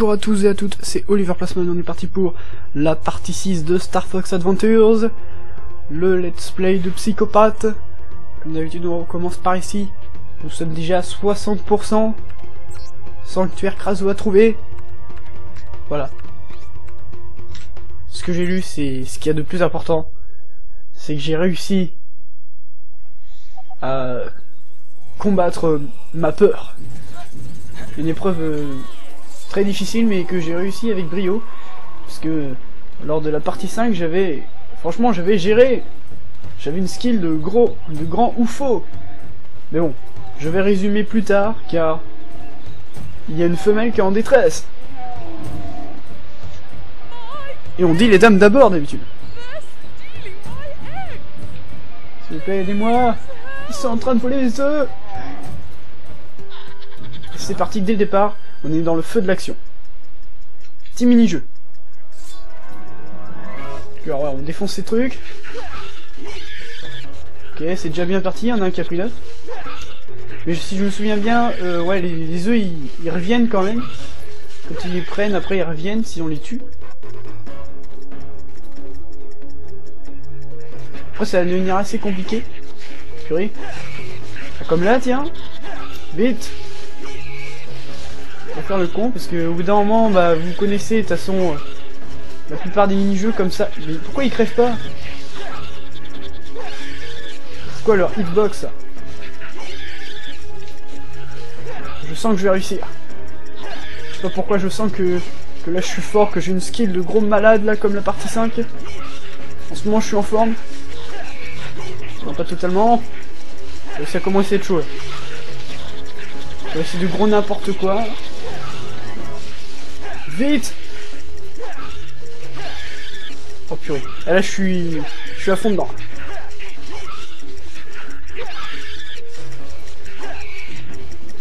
Bonjour à tous et à toutes, c'est Oliver Plasman, on est parti pour la partie 6 de Star Fox Adventures, le let's play de psychopathe. Comme d'habitude on recommence par ici, nous sommes déjà à 60%, sanctuaire Kraso à trouver. Voilà. Ce que j'ai lu, c'est ce qu'il y a de plus important, c'est que j'ai réussi à combattre ma peur. Une épreuve euh, très difficile mais que j'ai réussi avec brio. Parce que lors de la partie 5 j'avais... Franchement j'avais géré. J'avais une skill de gros, de grand oufo. Mais bon, je vais résumer plus tard car il y a une femelle qui est en détresse. Et on dit les dames d'abord d'habitude. S'il vous plaît, aidez-moi Ils sont en train de voler les œufs C'est parti dès le départ, on est dans le feu de l'action. Petit mini-jeu. Alors on défonce ces trucs. Ok, c'est déjà bien parti, il y en a un qui a pris l'œuf. Mais si je me souviens bien, euh, ouais, les, les œufs, ils, ils reviennent quand même. Quand ils les prennent, après ils reviennent si on les tue. Après, ça va devenir assez compliqué. Purée. Ah, Comme là, tiens. Vite. Faire le con, parce que au bout d'un moment, bah, vous connaissez, de toute façon, euh, la plupart des mini-jeux comme ça. Mais pourquoi ils crèvent pas? C'est quoi leur hitbox, Je sens que je vais réussir. Je sais pas pourquoi je sens que, que là je suis fort, que j'ai une skill de gros malade là comme la partie 5. En ce moment je suis en forme. Non, pas totalement. Ça a commencé à être chaud. C'est du gros n'importe quoi. Vite Oh purée. Et là, je suis... Je suis à fond dedans.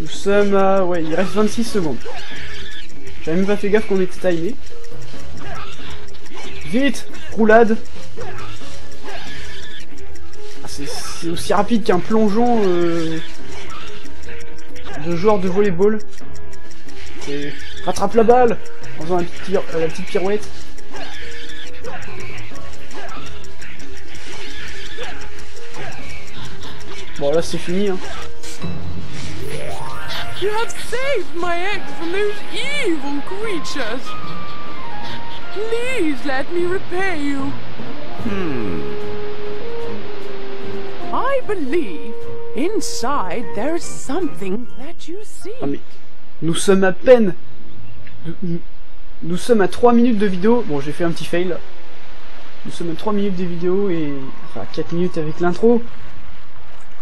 Nous sommes à... Ouais, il reste 26 secondes. J'avais même pas fait gaffe qu'on était timé. Vite Roulade Ah, C'est aussi rapide qu'un plongeon euh, de joueur de volleyball. Et rattrape la balle en faisant la petite, la petite pirouette. Bon là c'est fini hein. You have saved my egg from those evil creatures. Please let me repay you. I believe inside there is something that you see. Ah mais nous sommes à peine nous, sommes à 3 minutes de vidéo. Bon j'ai fait un petit fail. Nous sommes à 3 minutes de vidéo et enfin 4 minutes avec l'intro.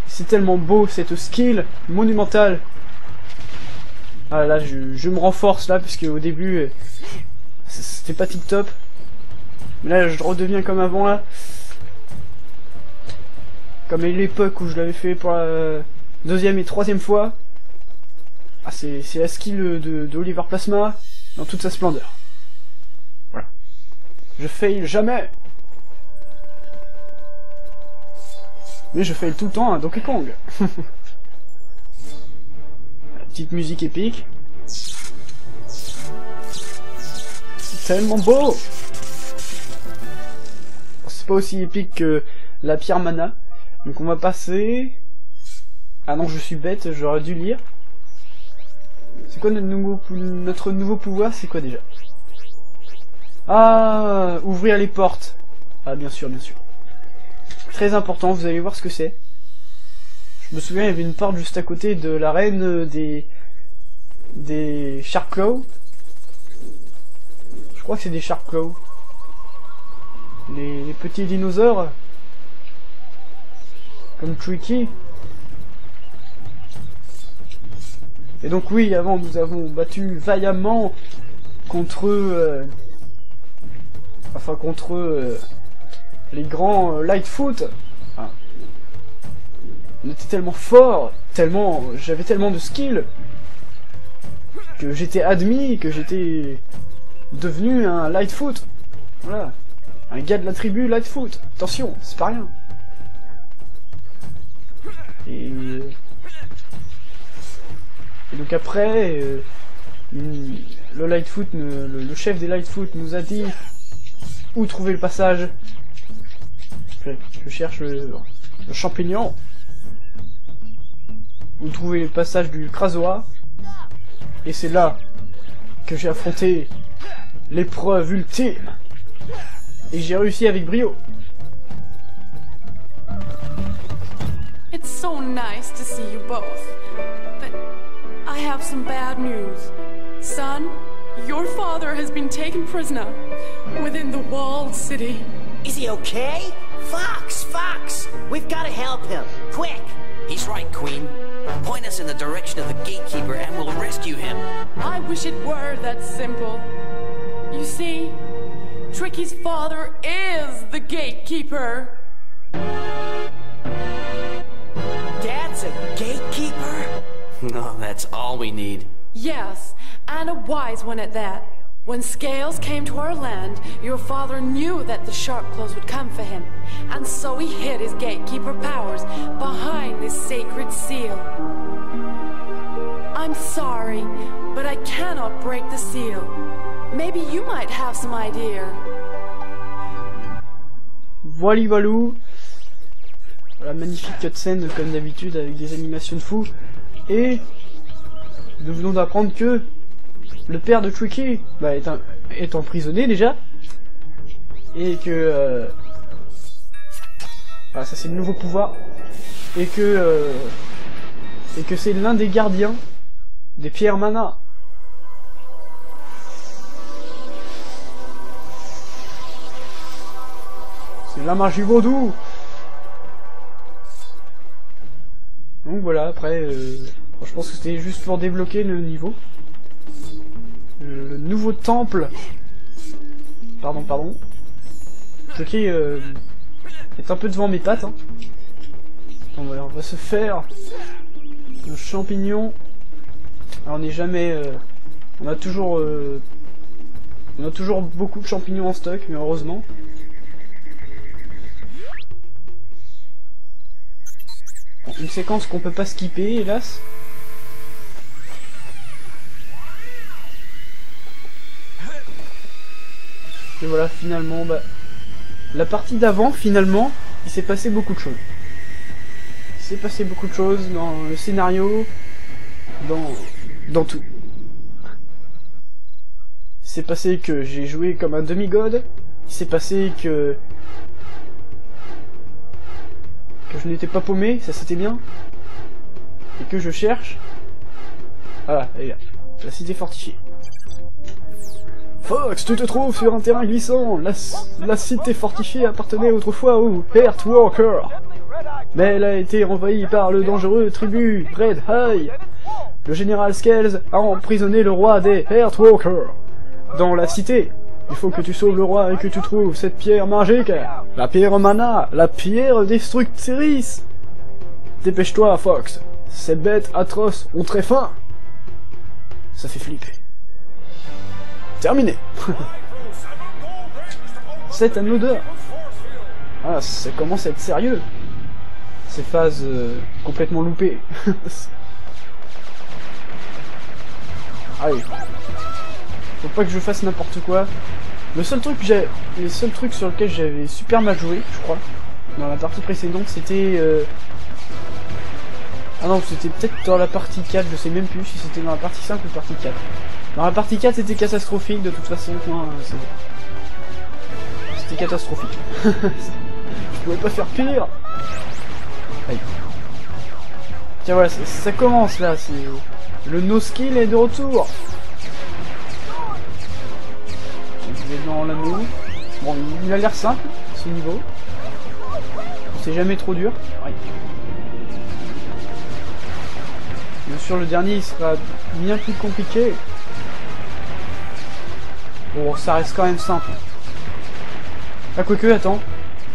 C'est tellement beau cette skill monumentale. Ah là je, je me renforce là parce qu'au début euh, c'était pas tip top. Mais là je redeviens comme avant là. Comme à l'époque où je l'avais fait pour la deuxième et troisième fois. Ah c'est la skill de, de Oliver Plasma dans toute sa splendeur. Voilà. Je fail jamais. Mais je fail tout le temps à Donkey Kong. La petite musique épique. C'est tellement beau C'est pas aussi épique que la pierre mana. Donc on va passer... Ah non, je suis bête, j'aurais dû lire. C'est quoi notre nouveau, notre nouveau pouvoir C'est quoi déjà? Ah, ouvrir les portes. Ah bien sûr, bien sûr. Très important, vous allez voir ce que c'est. Je me souviens, il y avait une porte juste à côté de l'arène euh, des... des Shark Claw. Je crois que c'est des Shark Claw. Les, les petits dinosaures. Comme Tricky. Et donc oui, avant nous avons battu vaillamment contre... euh, enfin contre... euh, les grands euh, Lightfoot. On était tellement fort, tellement, j'avais tellement de skill que j'étais admis, que j'étais devenu un Lightfoot. Voilà, un gars de la tribu Lightfoot. Attention, c'est pas rien. Et, et donc après, euh, le Lightfoot, le chef des Lightfoot nous a dit où trouver le passage. Je, je cherche le, le champignon. Où trouver le passage du Krasoa. Et c'est là que j'ai affronté l'épreuve ultime. Et j'ai réussi avec brio. It's so nice to see you both. But I have some bad news. Son, your father has been taken prisoner within the walled city. Is he okay? Fox, Fox, we've got to help him. Quick! He's right, Queen. Point us in the direction of the gatekeeper and we'll rescue him. I wish it were that simple. You see, Tricky's father is the gatekeeper. Dad's a gatekeeper? No, that's all we need. Yes, and a wise one at that. When Scales came to our land, your father knew that the Sharpclaws would come for him, and so he hid his gatekeeper powers behind this sacred seal. I'm sorry, but I cannot break the seal. Maybe you might have some idea. Voilà voilou. Voilà, magnifique cutscene comme d'habitude avec des animations de fou. Et nous venons d'apprendre que le père de Tricky bah, est, emprisonné déjà. Et que... euh, Voilà, ça c'est le nouveau pouvoir. Et que... euh, Et que c'est l'un des gardiens des pierres mana. C'est la magie vaudou Donc voilà, après, je pense que c'était juste pour débloquer le niveau. Le nouveau temple... Pardon, pardon. Ok, euh, est un peu devant mes pattes. Hein. On va se faire le champignon. Alors, on n'est jamais... euh, on a toujours... euh, on a toujours beaucoup de champignons en stock, mais heureusement. Une séquence qu'on peut pas skipper, hélas. Et voilà, finalement, bah... La partie d'avant, finalement, il s'est passé beaucoup de choses. Il s'est passé beaucoup de choses dans le scénario, dans... dans tout. Il s'est passé que j'ai joué comme un demi-god. Il s'est passé que... que je n'étais pas paumé, ça c'était bien. Et que je cherche... Voilà, allez là. La cité fortifiée. Fox, tu te trouves sur un terrain glissant. La, cité fortifiée appartenait autrefois au Earthwalker. Mais elle a été envahie par le dangereux tribu Red High. Le général Scales a emprisonné le roi des Earthwalkers. Dans la cité, il faut que tu sauves le roi et que tu trouves cette pierre magique. La pierre mana, la pierre destructrice. Dépêche-toi, Fox. Ces bêtes atroces ont très faim. Ça fait flipper. Terminé. C'est un odeur. Ah, ça commence à être sérieux? Ces phases euh, complètement loupées. Allez. Faut pas que je fasse n'importe quoi. Le seul truc les seuls trucs sur lequel j'avais super mal joué, je crois, dans la partie précédente, c'était. euh, Ah non, c'était peut-être dans la partie 4, je sais même plus si c'était dans la partie 5 ou partie 4. Dans la partie 4, c'était catastrophique de toute façon. c'est- C'était catastrophique. je pouvais pas faire pire. Aïe. Tiens voilà, ça, ça commence là. C'est le no skill est de retour. Dans l'anneau. Bon, il a l'air simple ce niveau. C'est jamais trop dur. Aïe. Bien sûr, le dernier il sera bien plus compliqué. Bon, ça reste quand même simple. Ah, quoique, attends.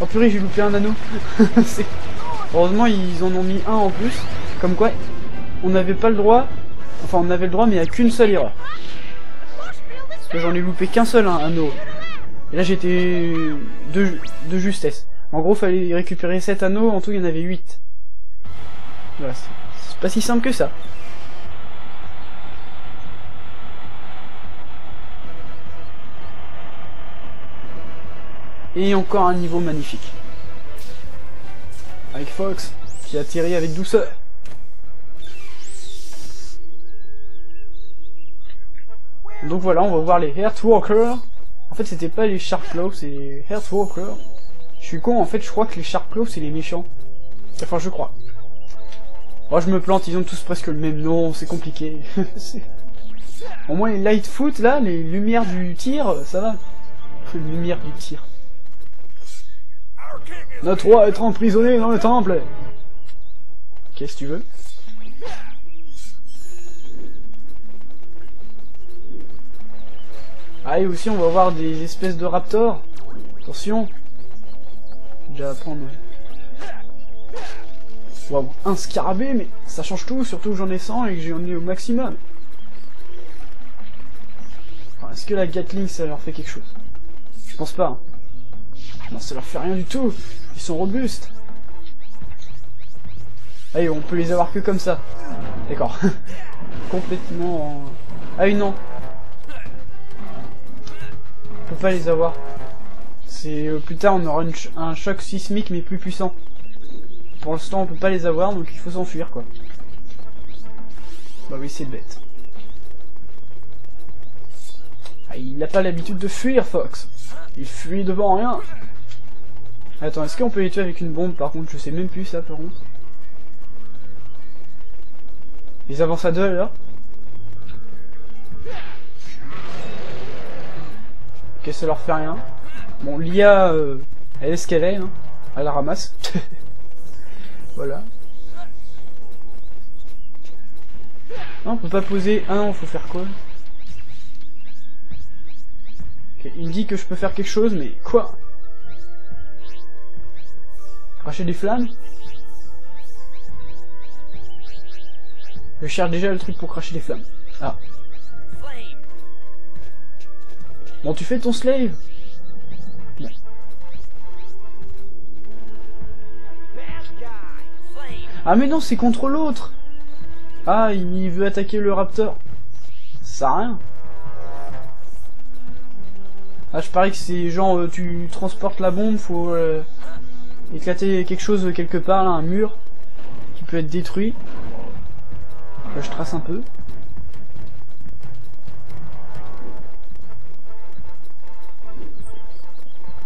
Oh purée, j'ai loupé un anneau. Heureusement, ils en ont mis un en plus. Comme quoi, on n'avait pas le droit. Enfin, on avait le droit, mais il n'y a qu'une seule erreur j'en ai loupé qu'un seul, hein, anneau. Et là, j'étais de, justesse. En gros, fallait récupérer 7 anneaux, en tout, il y en avait 8. Voilà, c'est pas si simple que ça. Et encore un niveau magnifique. Avec Fox, qui a tiré avec douceur. Donc voilà, on va voir les Heartwalkers. En fait, c'était pas les Sharpclaw, c'est Heartwalkers. Je suis con, en fait, je crois que les Sharpclaw, c'est les méchants. Enfin, je crois. Moi, je me plante, ils ont tous presque le même nom, c'est compliqué. Au moins, les Lightfoot, là, les lumières du tir, ça va. Les lumières du tir. Notre roi est emprisonné dans le temple Qu'est-ce que tu veux? Ah aussi on va voir des espèces de raptors. Attention. Déjà à prendre. Waouh, un scarabée, mais ça change tout, surtout que j'en ai 100 et que j'en ai au maximum. Est-ce que la Gatling ça leur fait quelque chose? Je pense pas. Hein. Non, ça leur fait rien du tout. Ils sont robustes. Allez, on peut les avoir que comme ça. D'accord. Complètement en... Ah oui, non pas les avoir. C'est euh, plus tard on aura un choc sismique mais plus puissant. Pour l'instant on peut pas les avoir donc il faut s'enfuir quoi. Bah oui c'est bête. Ah, il n'a pas l'habitude de fuir Fox. Il fuit devant rien. Attends, est-ce qu'on peut les tuer avec une bombe par contre? Je sais même plus ça par contre. Les avancent à deux là Ok, ça leur fait rien. Bon, l'IA, euh, elle est ce qu'elle est, hein. Elle la ramasse. voilà. Non, on peut pas poser... Ah non, faut faire quoi? Il dit que je peux faire quelque chose, mais quoi? Cracher des flammes? Je cherche déjà le truc pour cracher des flammes. Ah. Bon, tu fais ton slave Ah mais non, c'est contre l'autre Ah, il veut attaquer le raptor. Ça sert à rien. Ah, je parie que c'est genre, euh, tu transportes la bombe, faut euh, éclater quelque chose quelque part, là, un mur, qui peut être détruit. Je trace un peu.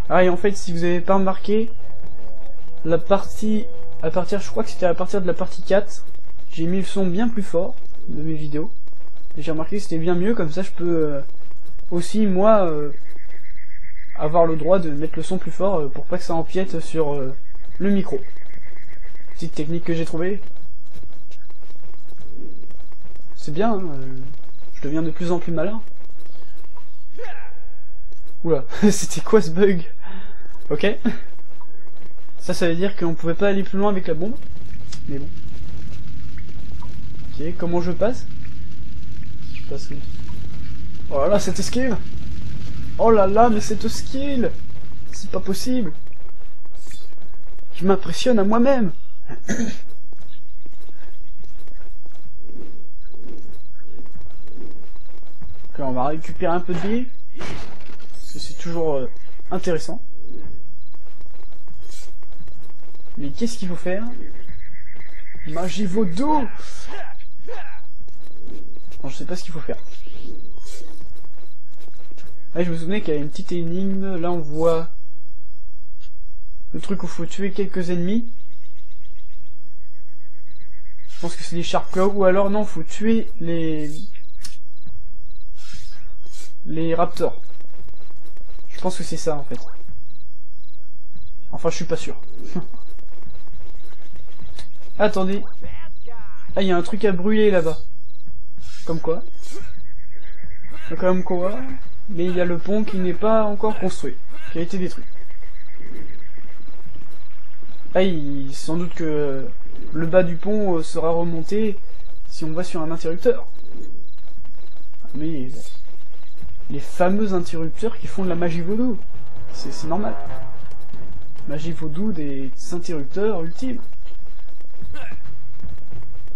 Ah et en fait si vous avez pas remarqué la partie à partir je crois que c'était à partir de la partie 4 j'ai mis le son bien plus fort de mes vidéos. Et j'ai remarqué que c'était bien mieux comme ça je peux euh, aussi moi euh, avoir le droit de mettre le son plus fort euh, pour pas que ça empiète sur le micro. Petite technique que j'ai trouvée. C'est bien hein, je deviens de plus en plus malin. Oula, c'était quoi ce bug? Ok. Ça, ça veut dire qu'on pouvait pas aller plus loin avec la bombe. Mais bon. Ok, comment je passe? Je passe... Oh là là, cette skill Oh là là, mais cette skill C'est pas possible Je m'impressionne à moi-même Ok, on va récupérer un peu de billes. C'est toujours euh, intéressant. Mais qu'est-ce qu'il faut faire? Magie vaudou Non, je sais pas ce qu'il faut faire. Ah, je me souvenais qu'il y a une petite énigme. Là, on voit le truc où il faut tuer quelques ennemis. Je pense que c'est les Sharpclaw. Ou alors, non, faut tuer les... Les Raptors. Je pense que c'est ça, en fait. Enfin, je suis pas sûr. Attendez. Ah, il y a un truc à brûler là-bas. Comme quoi Comme quoi Mais il y a le pont qui n'est pas encore construit. Qui a été détruit. Ah, sans doute que le bas du pont euh, sera remonté si on va sur un interrupteur. Mais les fameux interrupteurs qui font de la magie vaudou. C'est normal. Magie vaudou des interrupteurs ultimes.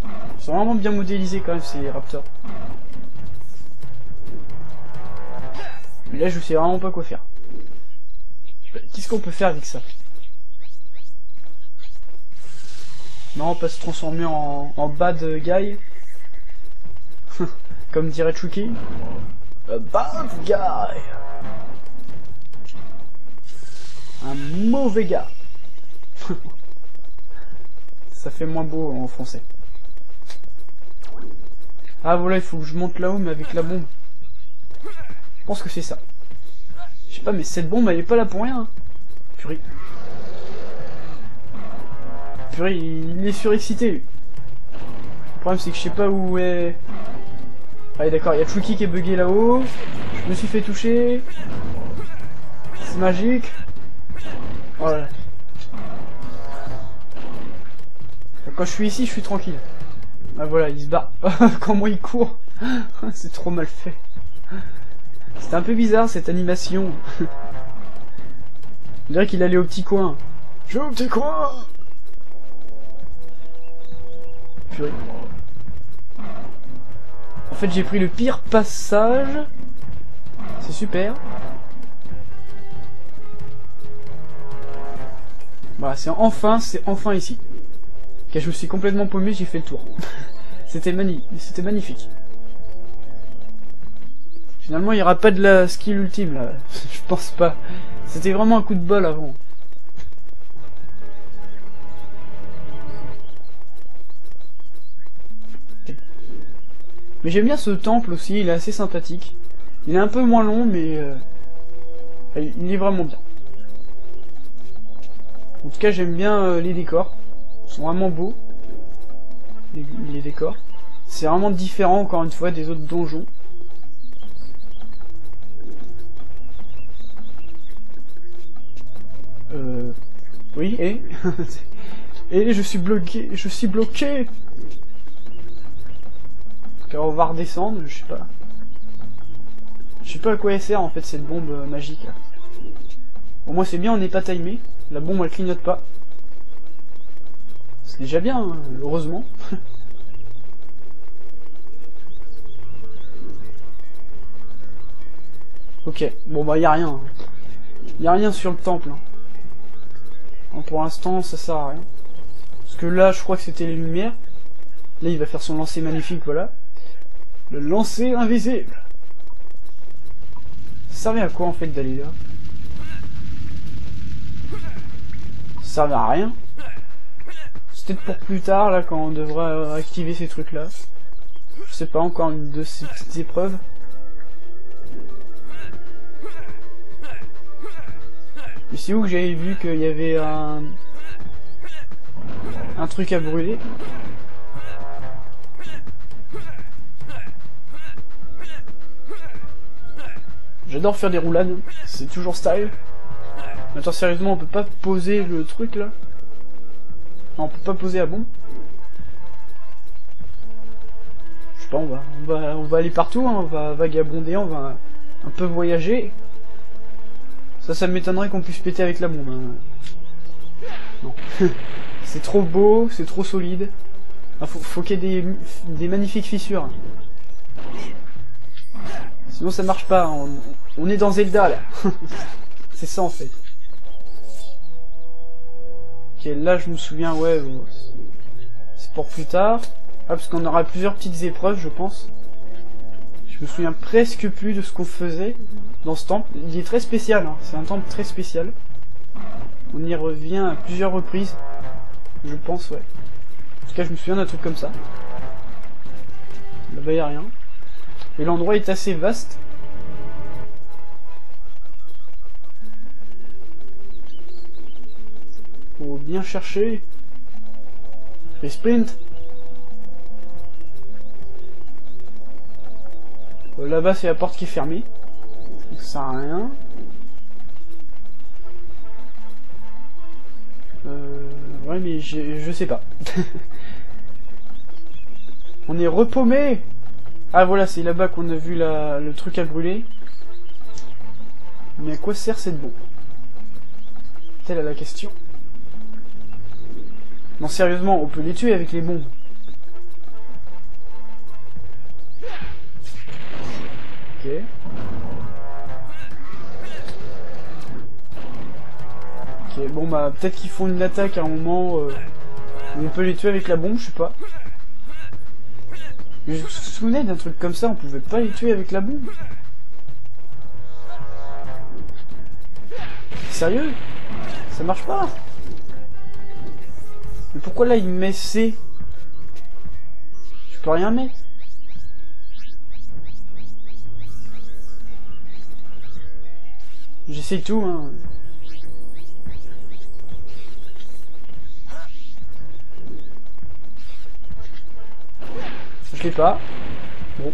Ils sont vraiment bien modélisés quand même ces raptors. Mais là je sais vraiment pas quoi faire. Qu'est-ce qu'on peut faire avec ça? Non, pas se transformer en, bad guy. Comme dirait Chucky. A bad guy. Un mauvais gars. Ça fait moins beau en français. Ah voilà, il faut que je monte là-haut, mais avec la bombe. Je pense que c'est ça. Je sais pas, mais cette bombe, elle est pas là pour rien. Hein. Purée. Purée, il est surexcité. Le problème, c'est que je sais pas où est... Allez, d'accord, il y a Chucky qui est bugué là-haut. Je me suis fait toucher. C'est magique. Voilà. Quand je suis ici, je suis tranquille. Ah voilà, il se bat. Comment il court C'est trop mal fait. C'est un peu bizarre cette animation. On dirait qu'il allait au petit coin. Je vais au petit coin Purée. En fait, j'ai pris le pire passage. C'est super. Voilà, c'est enfin, c'est enfin ici. Ok, je me suis complètement paumé, j'ai fait le tour. C'était mani c'était magnifique. Finalement, il n'y aura pas de la skill ultime, là. je pense pas. C'était vraiment un coup de bol avant. Mais j'aime bien ce temple aussi, il est assez sympathique. Il est un peu moins long, mais... Euh, il est vraiment bien. En tout cas, j'aime bien euh, les décors. Sont vraiment beaux. Les, décors. C'est vraiment différent, encore une fois, des autres donjons. Euh... Oui, et... je suis bloqué, je suis bloqué on va redescendre, je sais pas. Je sais pas à quoi elle sert en fait cette bombe euh, magique. Au moins c'est bien, on n'est pas timé. La bombe elle clignote pas. C'est déjà bien, hein, heureusement. ok, bon bah y a rien. Hein. Y a rien sur le temple. Hein. pour l'instant ça sert à rien. Parce que là je crois que c'était les lumières. Là il va faire son lancer magnifique, voilà. Le lancer invisible. Ça servait à quoi en fait d'aller là Ça servait à rien. C'était pour plus tard là quand on devra activer ces trucs là. Je sais pas encore une de ces petites épreuves. Ici où que j'avais vu qu'il y avait un un truc à brûler? J'adore faire des roulades, c'est toujours style. Attends, sérieusement, on peut pas poser le truc là? Non, on peut pas poser à bon Je sais pas, on va, on va, on aller partout, hein, on va vagabonder, on va un peu voyager. Ça, ça m'étonnerait qu'on puisse péter avec la bombe. Hein. Non. c'est trop beau, c'est trop solide. Ah, faut, qu'il y ait des, des magnifiques fissures. Sinon ça marche pas, on, est dans Zelda là. c'est ça en fait. Ok, là je me souviens, ouais, c'est pour plus tard. Ah, parce qu'on aura plusieurs petites épreuves, je pense. Je me souviens presque plus de ce qu'on faisait dans ce temple. Il est très spécial, hein. c'est un temple très spécial. On y revient à plusieurs reprises. Je pense, ouais. En tout cas, je me souviens d'un truc comme ça. Là-bas, y a rien. Et l'endroit est assez vaste. Faut bien chercher. Les sprint. Euh, là-bas, c'est la porte qui est fermée. Ça sert à rien. Euh, ouais, mais je sais pas. On est repaumé ah voilà, c'est là-bas qu'on a vu le truc à brûler. Mais à quoi sert cette bombe? Telle est la question. Non, sérieusement, on peut les tuer avec les bombes. Ok. Ok, bon bah peut-être qu'ils font une attaque à un moment euh, où on peut les tuer avec la bombe, je sais pas. Mais je me souvenais d'un truc comme ça, on pouvait pas les tuer avec la bombe. Sérieux? Ça marche pas? Mais pourquoi là il met C Je peux rien mettre. J'essaye tout, hein. Je l'ai pas. Bon.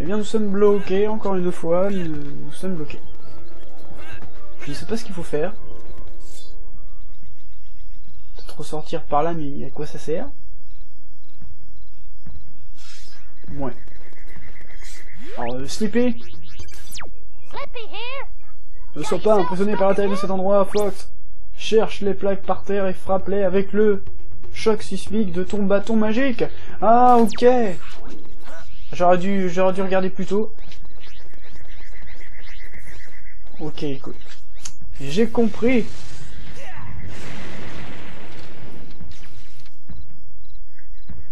Eh bien, nous sommes bloqués, encore une fois, nous sommes bloqués. Je ne sais pas ce qu'il faut faire. Peut-être ressortir par là, mais à quoi ça sert? Ouais. Alors, euh, Slippy Ne sois pas impressionné par taille de cet endroit, Fox Cherche les plaques par terre et frappe-les avec le choc sismique de ton bâton magique Ah, ok J'aurais dû, j'aurais dû regarder plus tôt. Ok, écoute. J'ai compris.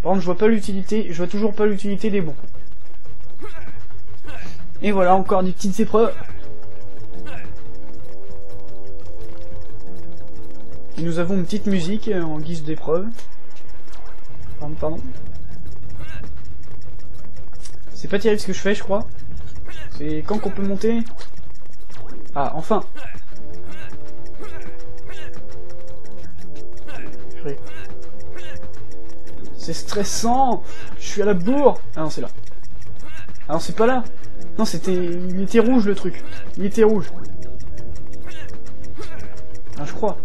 Par contre, je vois pas l'utilité, je vois toujours pas l'utilité des bons. Et voilà, encore des petites épreuves. Nous avons une petite musique en guise d'épreuve. Pardon, pardon. C'est pas terrible ce que je fais, je crois. C'est quand qu'on peut monter Ah, enfin C'est stressant Je suis à la bourre Ah non, c'est là. Ah non, c'est pas là Non, c'était... Il était rouge, le truc. Il était rouge. Ah, je crois.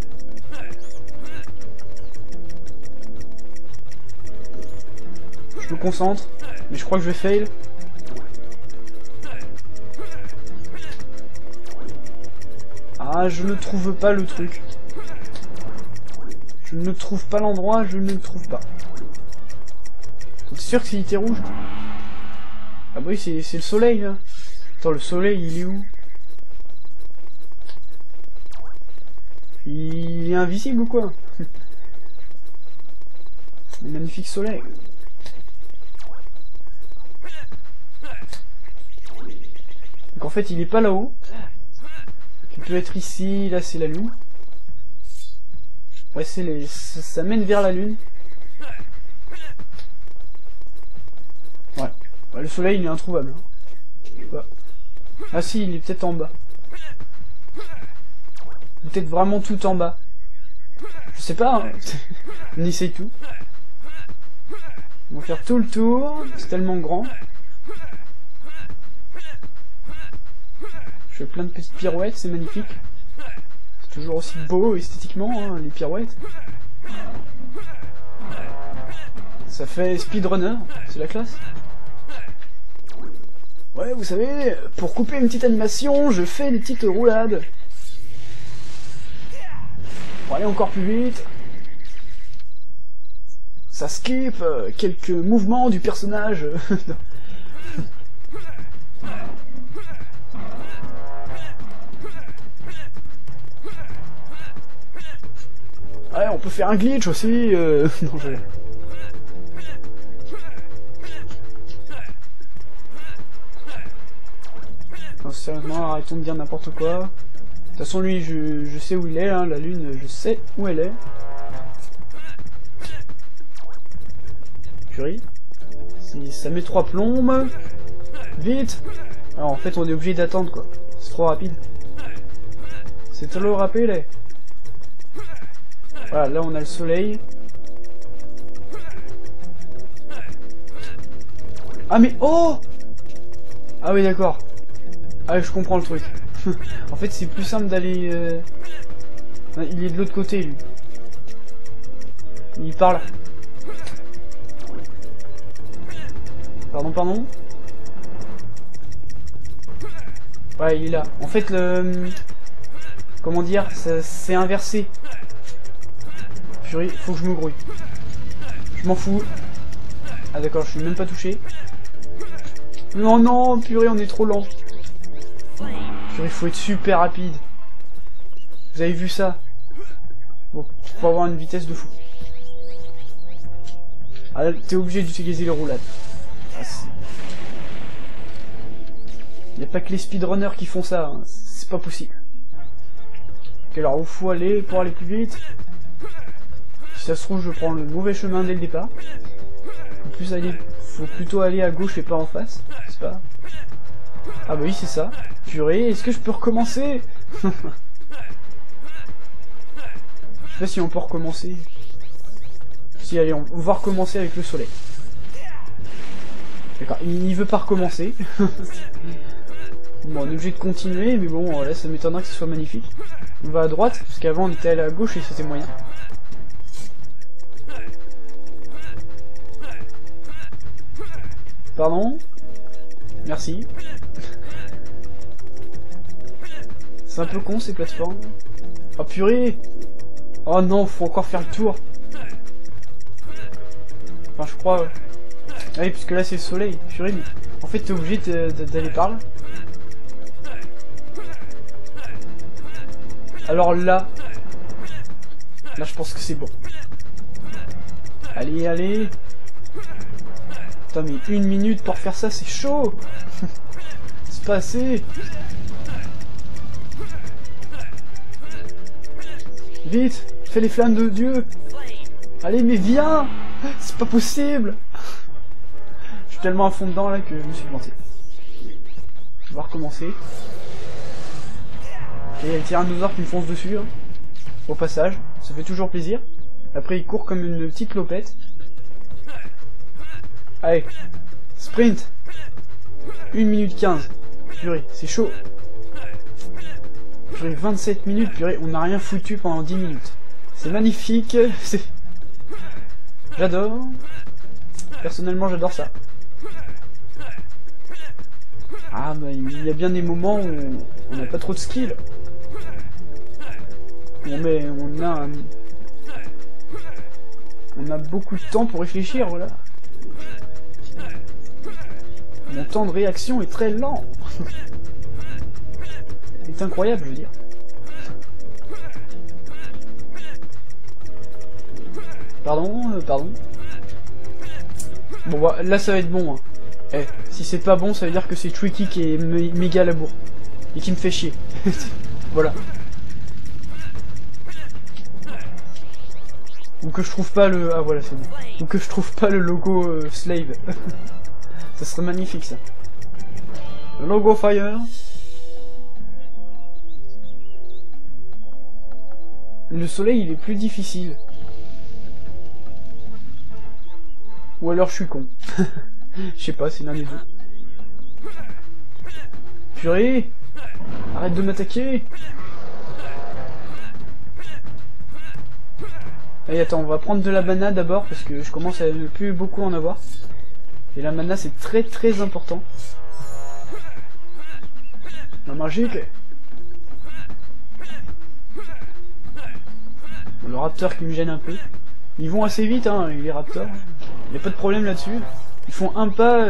Je me concentre, mais je crois que je vais fail. Ah, je ne trouve pas le truc. Je ne trouve pas l'endroit, je ne le trouve pas. T'es sûr que c'est rouge Ah bah oui, c'est le soleil, là. Attends, le soleil, il est où? Il est invisible ou quoi? Le magnifique soleil. Donc en fait, il est pas là-haut. Il peut être ici, là c'est la lune. Ouais, c'est les... Ça, mène vers la lune. Ouais. le soleil, il est introuvable. Hein. Ah si, il est peut-être en bas. Peut-être vraiment tout en bas. Je sais pas, hein. on essaye tout. On va faire tout le tour, c'est tellement grand. Je fais plein de petites pirouettes, c'est magnifique. Toujours aussi beau esthétiquement, hein, les pirouettes. Ça fait speedrunner, c'est la classe. Ouais, vous savez, pour couper une petite animation, je fais des petites roulades. Pour aller encore plus vite. Ça skip euh, quelques mouvements du personnage. Ouais, on peut faire un glitch aussi. Euh... non. Non, sérieusement, arrêtons de dire n'importe quoi. De toute façon, lui, je, je sais où il est, hein, la lune, je sais où elle est. Fury. Si ça met trois plombes. Vite Alors en fait, on est obligé d'attendre, quoi. C'est trop rapide. C'est trop rapide. Voilà, là on a le soleil. Ah mais oh Ah oui d'accord. Ah je comprends le truc. en fait c'est plus simple d'aller... Euh, il est de l'autre côté lui. Il parle. Pardon, pardon Ouais, il est là. En fait, le... Comment dire C'est inversé faut que je me grouille. Je m'en fous. Ah d'accord, je suis même pas touché. Non, non, purée, on est trop lent. Il faut être super rapide. Vous avez vu ça? Bon, faut avoir une vitesse de fou. Ah, t'es obligé d'utiliser les roulades. Ah, y a pas que les speedrunners qui font ça, hein. c'est pas possible. Ok, alors où faut aller pour aller plus vite? Si ça se trouve, je prends le mauvais chemin dès le départ. Faut, plus aller... faut plutôt aller à gauche et pas en face, c'est pas Ah bah oui, c'est ça. Purée, est-ce que je peux recommencer Je sais pas si on peut recommencer. Si, allez, on va recommencer avec le soleil. D'accord, il veut pas recommencer. bon, on est obligé de continuer, mais bon, là, ça m'étonnerait que ce soit magnifique. On va à droite, parce qu'avant, on était allé à gauche et c'était moyen. Pardon Merci. C'est un peu con ces plateformes. Oh purée Oh non, faut encore faire le tour. Enfin, je crois... Ah oui, puisque là c'est le soleil. Purée, en fait t'es obligé d'aller par là. Alors là... Là je pense que c'est bon. Allez, allez Putain mais une minute pour faire ça c'est chaud C'est pas assez Vite Fais les flammes de Dieu Allez, mais viens C'est pas possible Je suis tellement à fond dedans, là, que je me suis planté. On va recommencer. Et il y a le tyrannosaure qui me fonce dessus, hein. Au passage, ça fait toujours plaisir. Après, il court comme une petite lopette. Allez, sprint 1 minute 15. Purée, c'est chaud. Purée, 27 minutes, purée, on n'a rien foutu pendant 10 minutes. C'est magnifique, c'est... J'adore. Personnellement, j'adore ça. Ah, bah, il y a bien des moments où on n'a pas trop de skill. On, met, on a... On a beaucoup de temps pour réfléchir, voilà. Mon temps de réaction est très lent. C'est incroyable, je veux dire. Pardon, euh, pardon. Bon bah là ça va être bon. Hein. Eh, si c'est pas bon, ça veut dire que c'est Tricky qui est méga labour. Et qui me fait chier. voilà. Ou que je trouve pas le... Ah voilà, c'est bon. Ou que je trouve pas le logo euh, Slave. ça serait magnifique ça. Le logo Fire. Le soleil il est plus difficile. Ou alors je suis con. Je sais pas, c'est l'un des deux. Purée Arrête de m'attaquer Allez, attends, on va prendre de la mana d'abord, parce que je commence à ne plus beaucoup en avoir. Et la mana, c'est très très important. La magique Le raptor qui me gêne un peu. Ils vont assez vite, hein, les raptors. Il a pas de problème là-dessus. Ils font un pas,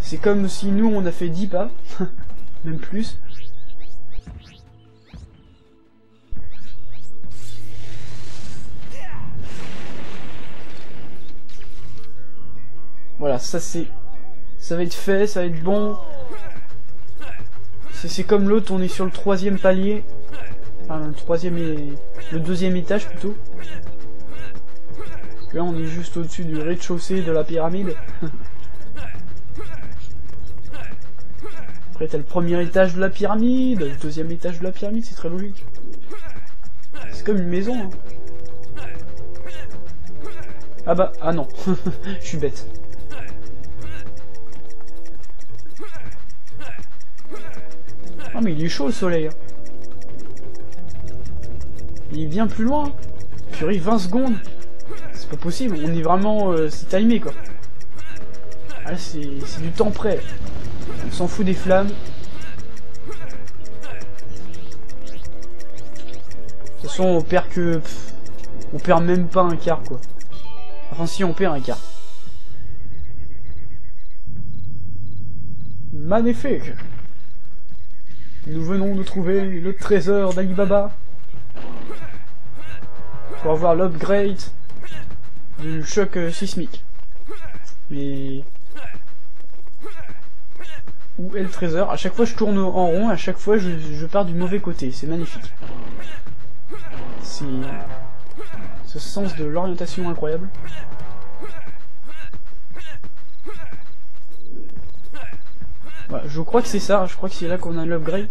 c'est comme si nous on a fait 10 pas, même plus. Voilà, ça c'est... Ça va être fait, ça va être bon. C'est comme l'autre, on est sur le troisième palier. Enfin, le troisième et... Le deuxième étage plutôt. Là, on est juste au-dessus du rez-de-chaussée de la pyramide. Après, t'as le premier étage de la pyramide, le deuxième étage de la pyramide, c'est très logique. C'est comme une maison. Hein. Ah bah, ah non, je suis bête. Ah mais il est chaud le soleil. Il bien plus loin. Purée, 20 secondes pas possible, on est vraiment... Euh, c'est timé quoi. Ah, c'est du temps près. On s'en fout des flammes. De toute façon, on perd que... on perd même pas un quart quoi. Enfin si, on perd un quart. Magnifique Nous venons de trouver le trésor d'Alibaba. Pour avoir l'upgrade du choc euh, sismique. Mais... Où est le trésor? À chaque fois je tourne en rond, à chaque fois je, je pars du mauvais côté. C'est magnifique. C'est... Ce sens de l'orientation incroyable. Ouais, je crois que c'est ça, je crois que c'est là qu'on a l'upgrade.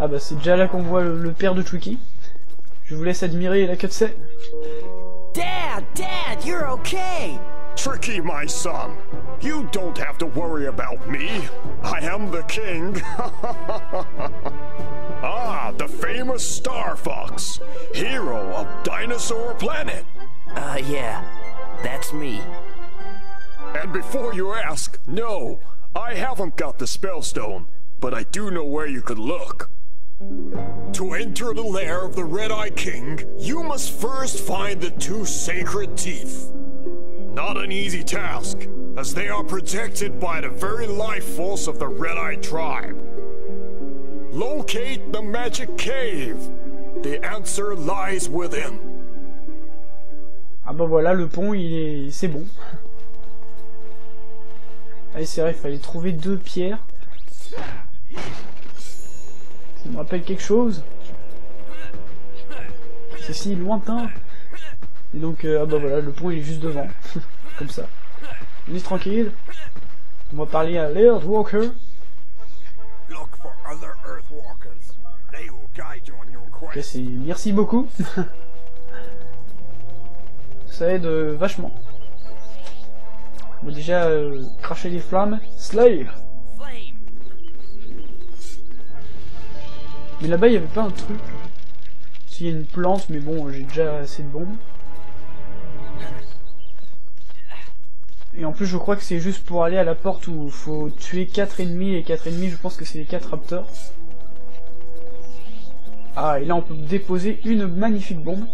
Ah bah c'est déjà là qu'on voit le, le père de Twiki. Je vous laisse admirer la cutscene. Dad, Dad, you're okay. Tricky, my son. You don't have to worry about me. I am the king. ah, the famous Star Fox, hero of Dinosaur Planet. Uh, yeah. That's me. And before you ask, no, I haven't got the Spellstone, but I do know where you could look. To enter the lair of the Red Eye King, you must first find the two sacred teeth. Not an easy task, as they are protected by the very life force of the Red Eye tribe. Locate the magic cave. The answer lies within. Ah bah voilà, le pont, il est... c'est bon. Allez, c'est vrai, il fallait trouver deux pierres. Ça me rappelle quelque chose. C'est si lointain. Et donc, euh, ah bah voilà, le pont il est juste devant. Comme ça. On est tranquille. On va parler à quest. c'est merci beaucoup. Ça aide euh, vachement. On va déjà euh, cracher les flammes. Slay! Mais là-bas, il y avait pas un truc. S'il y a une plante, mais bon, j'ai déjà assez de bombes. Et en plus, je crois que c'est juste pour aller à la porte où faut tuer 4 ennemis, et 4 ennemis, je pense que c'est les 4 raptors. Ah, et là, on peut déposer une magnifique bombe.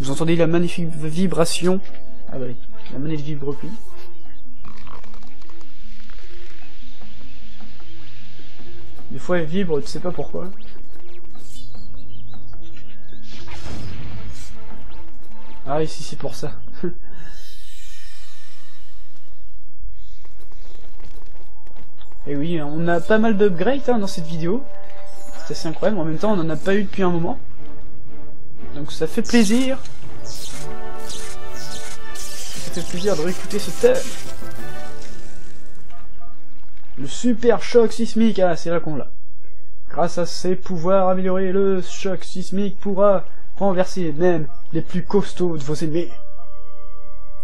Vous entendez la magnifique vibration? Ah bah oui, la manette vibre plus. Des fois, elle vibre, tu sais pas pourquoi. Ah, ici, c'est pour ça. Et oui, on a pas mal d'upgrades hein, dans cette vidéo. C'est assez incroyable, en même temps, on en a pas eu depuis un moment. Donc ça fait plaisir. Ça fait plaisir de réécouter ce thème. Le super choc sismique, ah c'est là qu'on l'a. Grâce à ses pouvoirs améliorés, le choc sismique pourra renverser même les plus costauds de vos ennemis.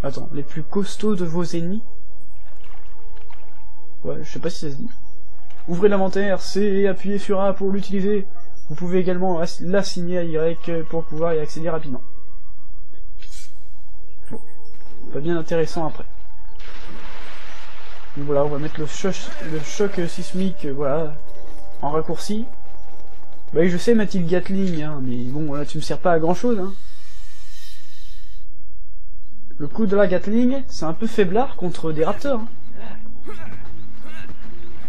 Attends, les plus costauds de vos ennemis? Ouais, je sais pas si ça se dit. Ouvrez l'inventaire, C et appuyez sur A pour l'utiliser. Vous pouvez également ass- l'assigner à Y pour pouvoir y accéder rapidement. Bien intéressant après. Donc voilà, on va mettre le le choc sismique, euh, voilà, en raccourci. Bah oui, je sais, Mathilde Gatling, hein, mais bon, là, tu me sers pas à grand chose, hein. Le coup de la Gatling, c'est un peu faiblard contre des raptors. hein.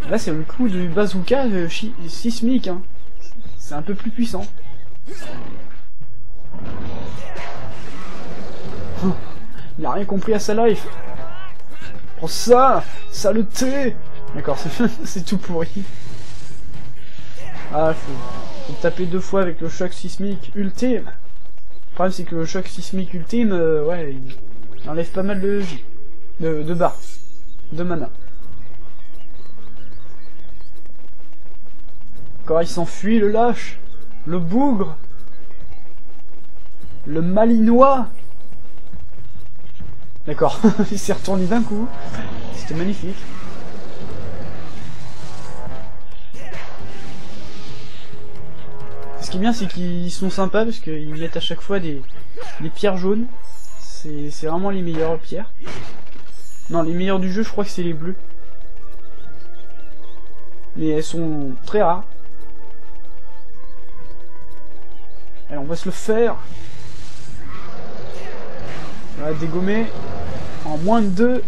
Là, c'est le coup du bazooka euh, sismique. C'est un peu plus puissant. Oh, Il a rien compris à sa life. Prends ça Saleté D'accord, c'est- tout pourri. Ah, faut, faut taper deux fois avec le choc sismique ultime. Le problème, c'est que le choc sismique ultime, euh, ouais, il, enlève pas mal de vie. De, de barres. De mana. Encore il s'enfuit, le lâche Le bougre Le malinois D'accord, il s'est retourné d'un coup. C'était magnifique. Ce qui est bien, c'est qu'ils sont sympas parce qu'ils mettent à chaque fois des, des pierres jaunes. C'est vraiment les meilleures pierres. Non, les meilleures du jeu, je crois que c'est les bleues. Mais elles sont très rares. Allez, on va se le faire. On va dégommer en moins de 2.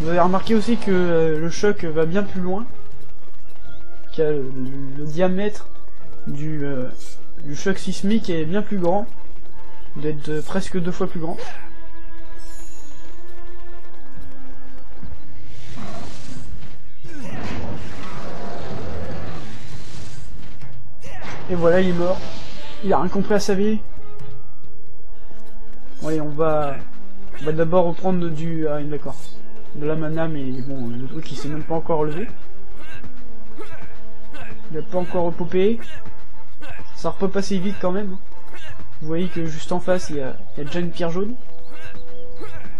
Vous avez remarqué aussi que euh, le choc va bien plus loin. a le, diamètre du, euh, du choc sismique est bien plus grand, d'être euh, presque deux fois plus grand. Et voilà, il est mort. Il a rien compris à sa vie. Oui, on va, on va d'abord reprendre du, ah, d'accord, de la mana, mais bon, le truc il s'est même pas encore relevé. Il a pas encore repopé. Ça repop assez vite quand même. Vous voyez que juste en face, il y a, il y a déjà une pierre jaune.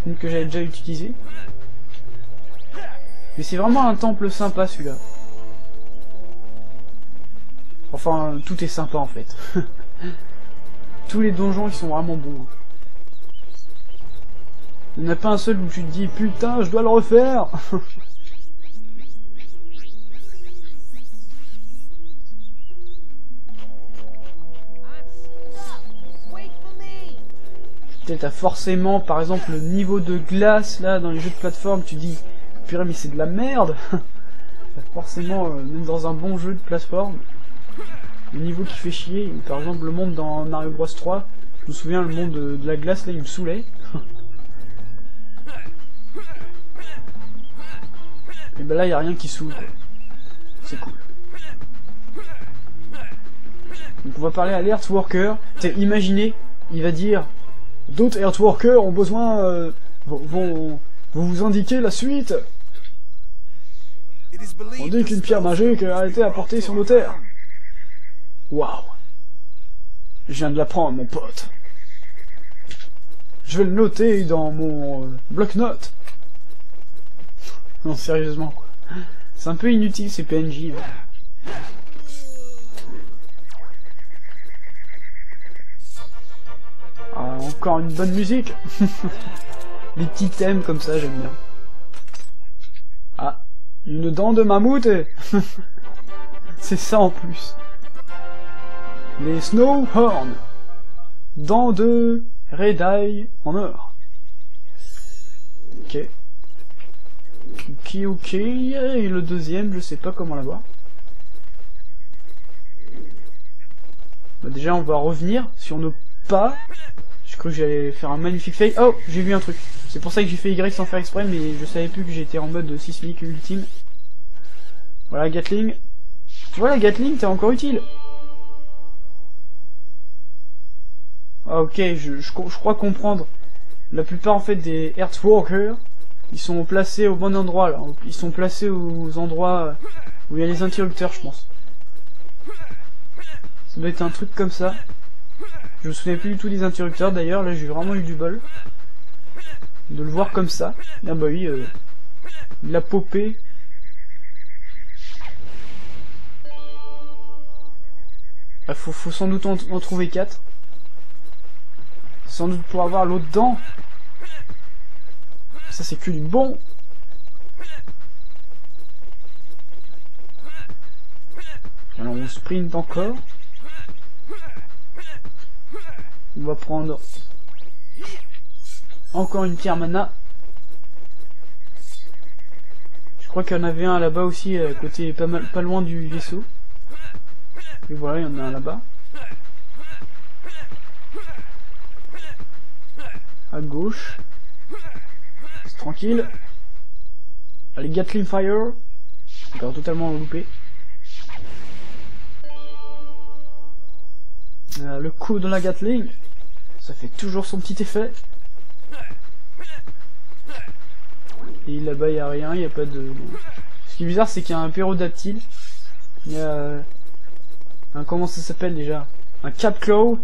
Une que j'avais déjà utilisée. Mais c'est vraiment un temple sympa celui-là. Enfin, tout est sympa en fait. Tous les donjons ils sont vraiment bons. hein. Il n'y en a pas un seul où tu te dis putain je dois le refaire. T'as forcément par exemple le niveau de glace là dans les jeux de plateforme tu dis purée mais c'est de la merde. Forcément euh, même dans un bon jeu de plateforme le niveau qui fait chier par exemple le monde dans Mario Bros 3 je me souviens le monde de, de la glace là il me saoulait Et ben là, y a rien qui s'ouvre. C'est cool. Donc on va parler à l'Earthworker. Imaginez, il va dire d'autres Earthworkers ont besoin euh, vont vous indiquer la suite. On dit qu'une pierre magique a été apportée sur nos terres. Waouh. Je viens de l'apprendre, mon pote. Je vais le noter dans mon euh, bloc-notes. Non, sérieusement, quoi. C'est un peu inutile ces PNJ. Ah, encore une bonne musique. Les petits thèmes comme ça, j'aime bien. Ah, une dent de mammouth. C'est ça en plus. Les Snowhorn. Dents de Red Eye en or. Ok. Ok, ok, et le deuxième, je sais pas comment l'avoir. Bah déjà, on va revenir sur nos pas. Je crois que j'allais faire un magnifique fail. Oh, j'ai vu un truc. C'est pour ça que j'ai fait Y sans faire exprès, mais je savais plus que j'étais en mode sismique ultime. Voilà, Gatling. La Gatling, t'es encore utile. Ah, ok, je, je, je crois comprendre. La plupart, en fait, des Earthwalkers, ils sont placés au bon endroit, là. Ils sont placés aux endroits où il y a les interrupteurs, je pense. Ça doit être un truc comme ça. Je me souviens plus du tout des interrupteurs, d'ailleurs. Là, j'ai vraiment eu du bol. De le voir comme ça. Ah bah oui, euh, il a popé. Ah, faut, faut sans doute en, trouver 4. Sans doute pour avoir l'autre dent. Ça c'est que du bon. Alors on sprint encore. On va prendre encore une pierre mana. Je crois qu'il y en avait un là-bas aussi, à côté, pas, mal, pas loin du vaisseau. Et voilà, il y en a un là-bas. À gauche. Tranquille. Allez, Gatling Fire. Encore totalement loupé. Euh, le coup de la Gatling. Ça fait toujours son petit effet. Et là-bas, il n'y a rien, il n'y a pas de... Ce qui est bizarre, c'est qu'il y a un pérodactyle. Il y a... Un, comment ça s'appelle déjà? Un Capclaw.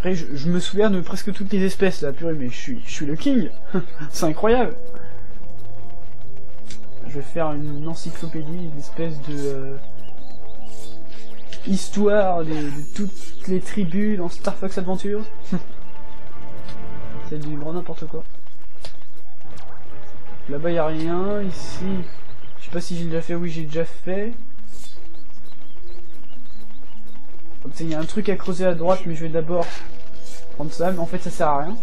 Après, je, me souviens de presque toutes les espèces, là, purée, mais je suis, je suis le king C'est incroyable Je vais faire une encyclopédie, une espèce de... euh, Histoire de, toutes les tribus dans Star Fox Adventures. C'est du grand n'importe quoi. Là-bas, y a rien. Ici, je sais pas si j'ai déjà fait. Oui, j'ai déjà fait. Il y a un truc à creuser à droite, mais je vais d'abord prendre ça. Mais en fait, ça sert à rien.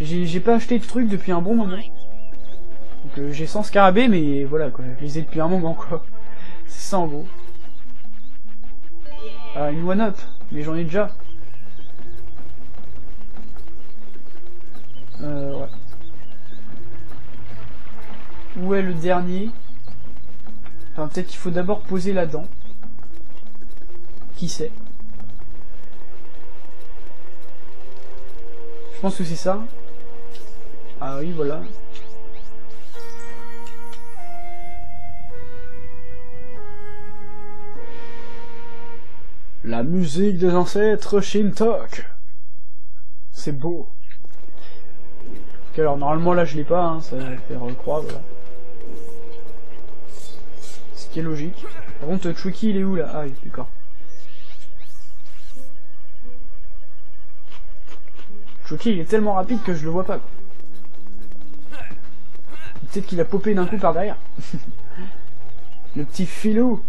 J'ai pas acheté de trucs depuis un bon moment. Donc euh, j'ai 100 scarabées, mais voilà, quoi. Je les ai depuis un moment, quoi. ça en gros. Ah, une one-up, mais j'en ai déjà. Euh, ouais. Où est le dernier? Enfin, peut-être qu'il faut d'abord poser la dent. Qui sait? Je pense que c'est ça. Ah oui, voilà. La musique des ancêtres Shintok. C'est beau. Alors normalement là je l'ai pas, hein, ça faire croix, voilà. Ce qui est logique. Par contre, Chucky il est où là? Ah oui, d'accord. Chucky il est tellement rapide que je le vois pas. Peut-être qu'il a popé d'un coup par derrière. le petit filou.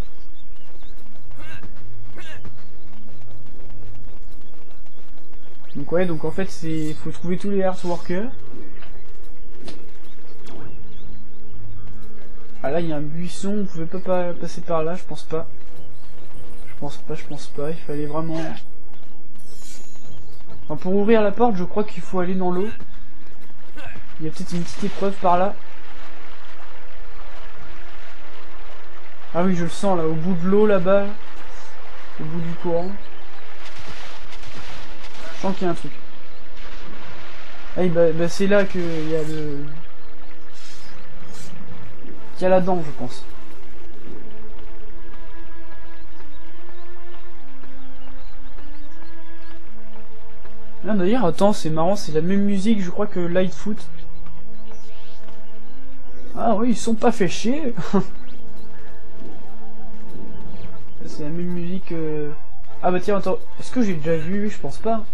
Donc ouais, donc en fait, c'est faut trouver tous les Earthworkers. Ah là, il y a un buisson, on pouvait pas pa- passer par là, je pense pas. Je pense pas, je pense pas, il fallait vraiment... Pour ouvrir la porte, je crois qu'il faut aller dans l'eau. Il y a peut-être une petite épreuve par là. Ah oui, je le sens là, au bout de l'eau là-bas. Au bout du courant. Je sens qu'il y a un truc. Ah bah, bah c'est là qu'il y a le... Qu'il y a la dent, je pense. Ah d'ailleurs, attends, c'est marrant, c'est la même musique, je crois, que Lightfoot. Ah oui, ils sont pas fait C'est la même musique... euh, Ah bah tiens, attends, est-ce que j'ai déjà vu Je pense pas.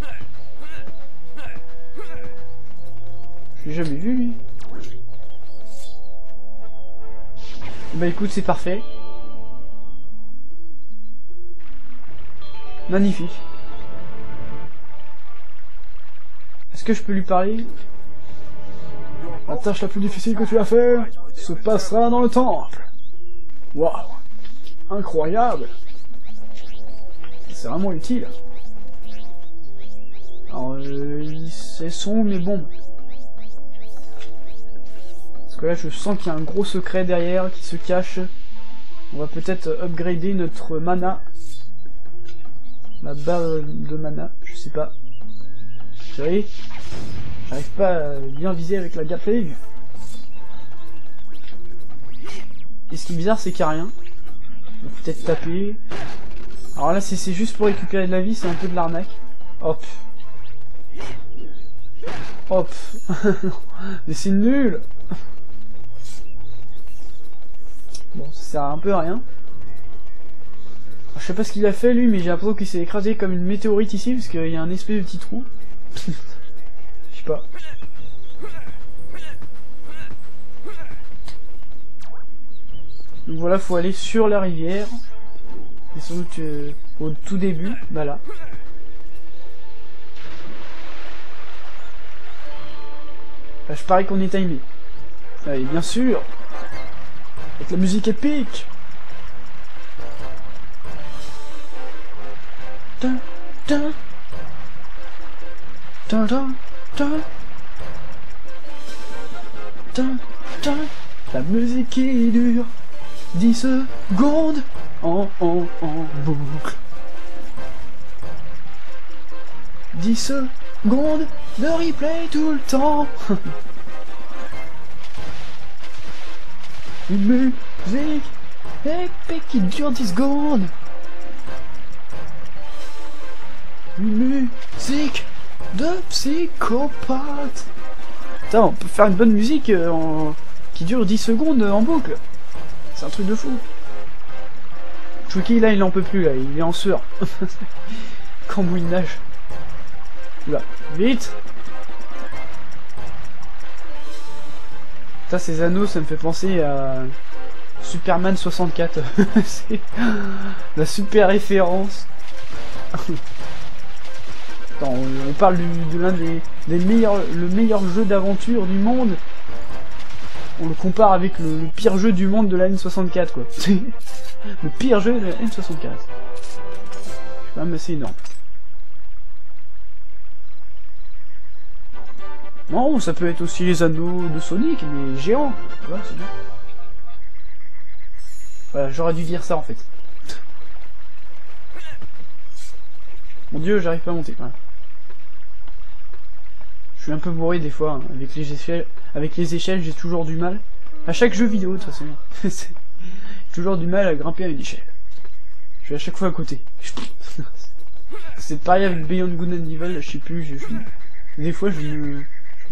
J'ai jamais vu, lui. Bah écoute, c'est parfait. Magnifique. Que je peux lui parler La tâche la plus difficile que tu as fait se passera dans le temple. Waouh Incroyable C'est vraiment utile. Alors, euh, il- c'est sombre, mais bon. Parce que là, je sens qu'il y a un gros secret derrière qui se cache. On va peut-être upgrader notre mana. La barre de mana, je sais pas. Voyez J'arrive pas à bien viser avec la Gatling. Et ce qui est bizarre, c'est qu'il n'y a rien. On peut peut-être taper. Alors là, c'est juste pour récupérer de la vie, c'est un peu de l'arnaque. Hop. Hop. Mais c'est nul Bon, ça sert un peu à rien. Je sais pas ce qu'il a fait lui, mais j'ai l'impression qu'il s'est écrasé comme une météorite ici, parce qu'il y a un espèce de petit trou. Donc voilà, faut aller sur la rivière. Et sans doute euh, au tout début, bah là. Bah, je parie qu'on est timé. Allez, bien sûr Avec la musique épique. La musique qui dure 10 secondes en, en, en boucle. 10 secondes de replay tout le temps. Une musique épique qui dure 10 secondes. Une musique de psychopathe. Putain, on peut faire une bonne musique euh, qui dure 10 secondes euh, en boucle. C'est un truc de fou. Chucky, là, il en peut plus, là. Il est en sueur. Cambouinage. Oula, vite Ça, ces anneaux, ça me fait penser à Superman 64. C'est la super référence. Attends, on, parle de l'un des, meilleurs, le meilleur jeu d'aventure du monde. On le compare avec le, pire jeu du monde de la N64, quoi. Le pire jeu de la M64. C'est quand même assez énorme. Non, ça peut être aussi les anneaux de Sonic, mais géants. Voilà, c'est bien. Voilà, j'aurais dû dire ça en fait. Mon dieu, j'arrive pas à monter. Suis un peu bourré des fois. hein. Avec les échelles, avec les échelles, j'ai toujours du mal. À chaque jeu vidéo, de toute façon. J'ai toujours du mal à grimper à une échelle. Je suis à chaque fois à côté. C'est pareil avec Beyond Good and Evil, je sais plus. je- je- Des fois, je me,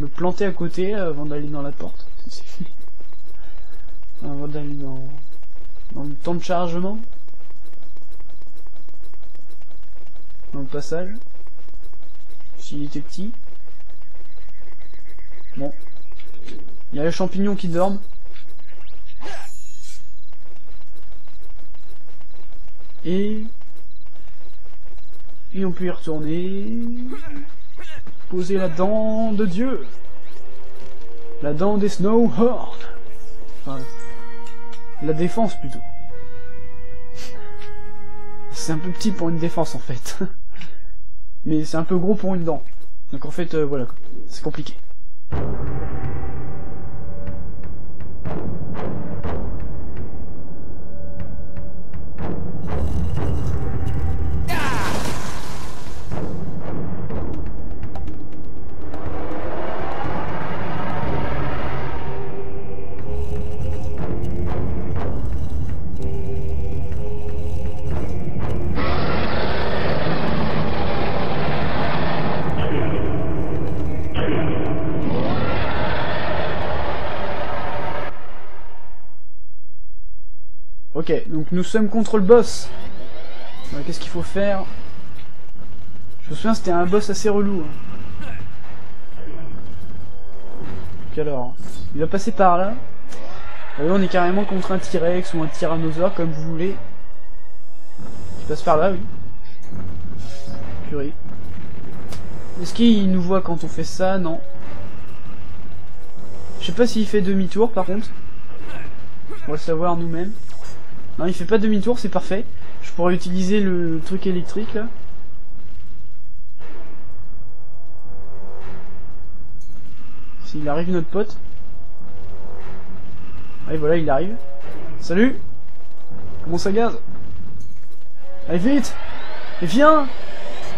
me plantais à côté avant d'aller dans la porte. avant d'aller dans, dans le temps de chargement. Dans le passage. S'il était petit. Bon. Il y a les champignons qui dorment. Et... Et on peut y retourner. Poser la dent de Dieu. La dent des Snowhorn. Enfin, la défense plutôt. C'est un peu petit pour une défense en fait. Mais c'est un peu gros pour une dent. Donc en fait, euh, voilà, c'est compliqué. よし! Ok, donc nous sommes contre le boss. Qu'est-ce qu'il faut faire Je me souviens, c'était un boss assez relou. hein. Donc alors, il va passer par là. Là, on est carrément contre un T-Rex ou un Tyrannosaure, comme vous voulez. Il passe par là, oui. Purée. Est-ce qu'il nous voit quand on fait ça? Non. Je sais pas s'il fait demi-tour, par contre. On va le savoir nous-mêmes. Non, il fait pas demi-tour, c'est parfait. Je pourrais utiliser le truc électrique là. S'il arrive notre pote. Allez, voilà, il arrive. Salut Comment ça gaz Allez, vite Mais viens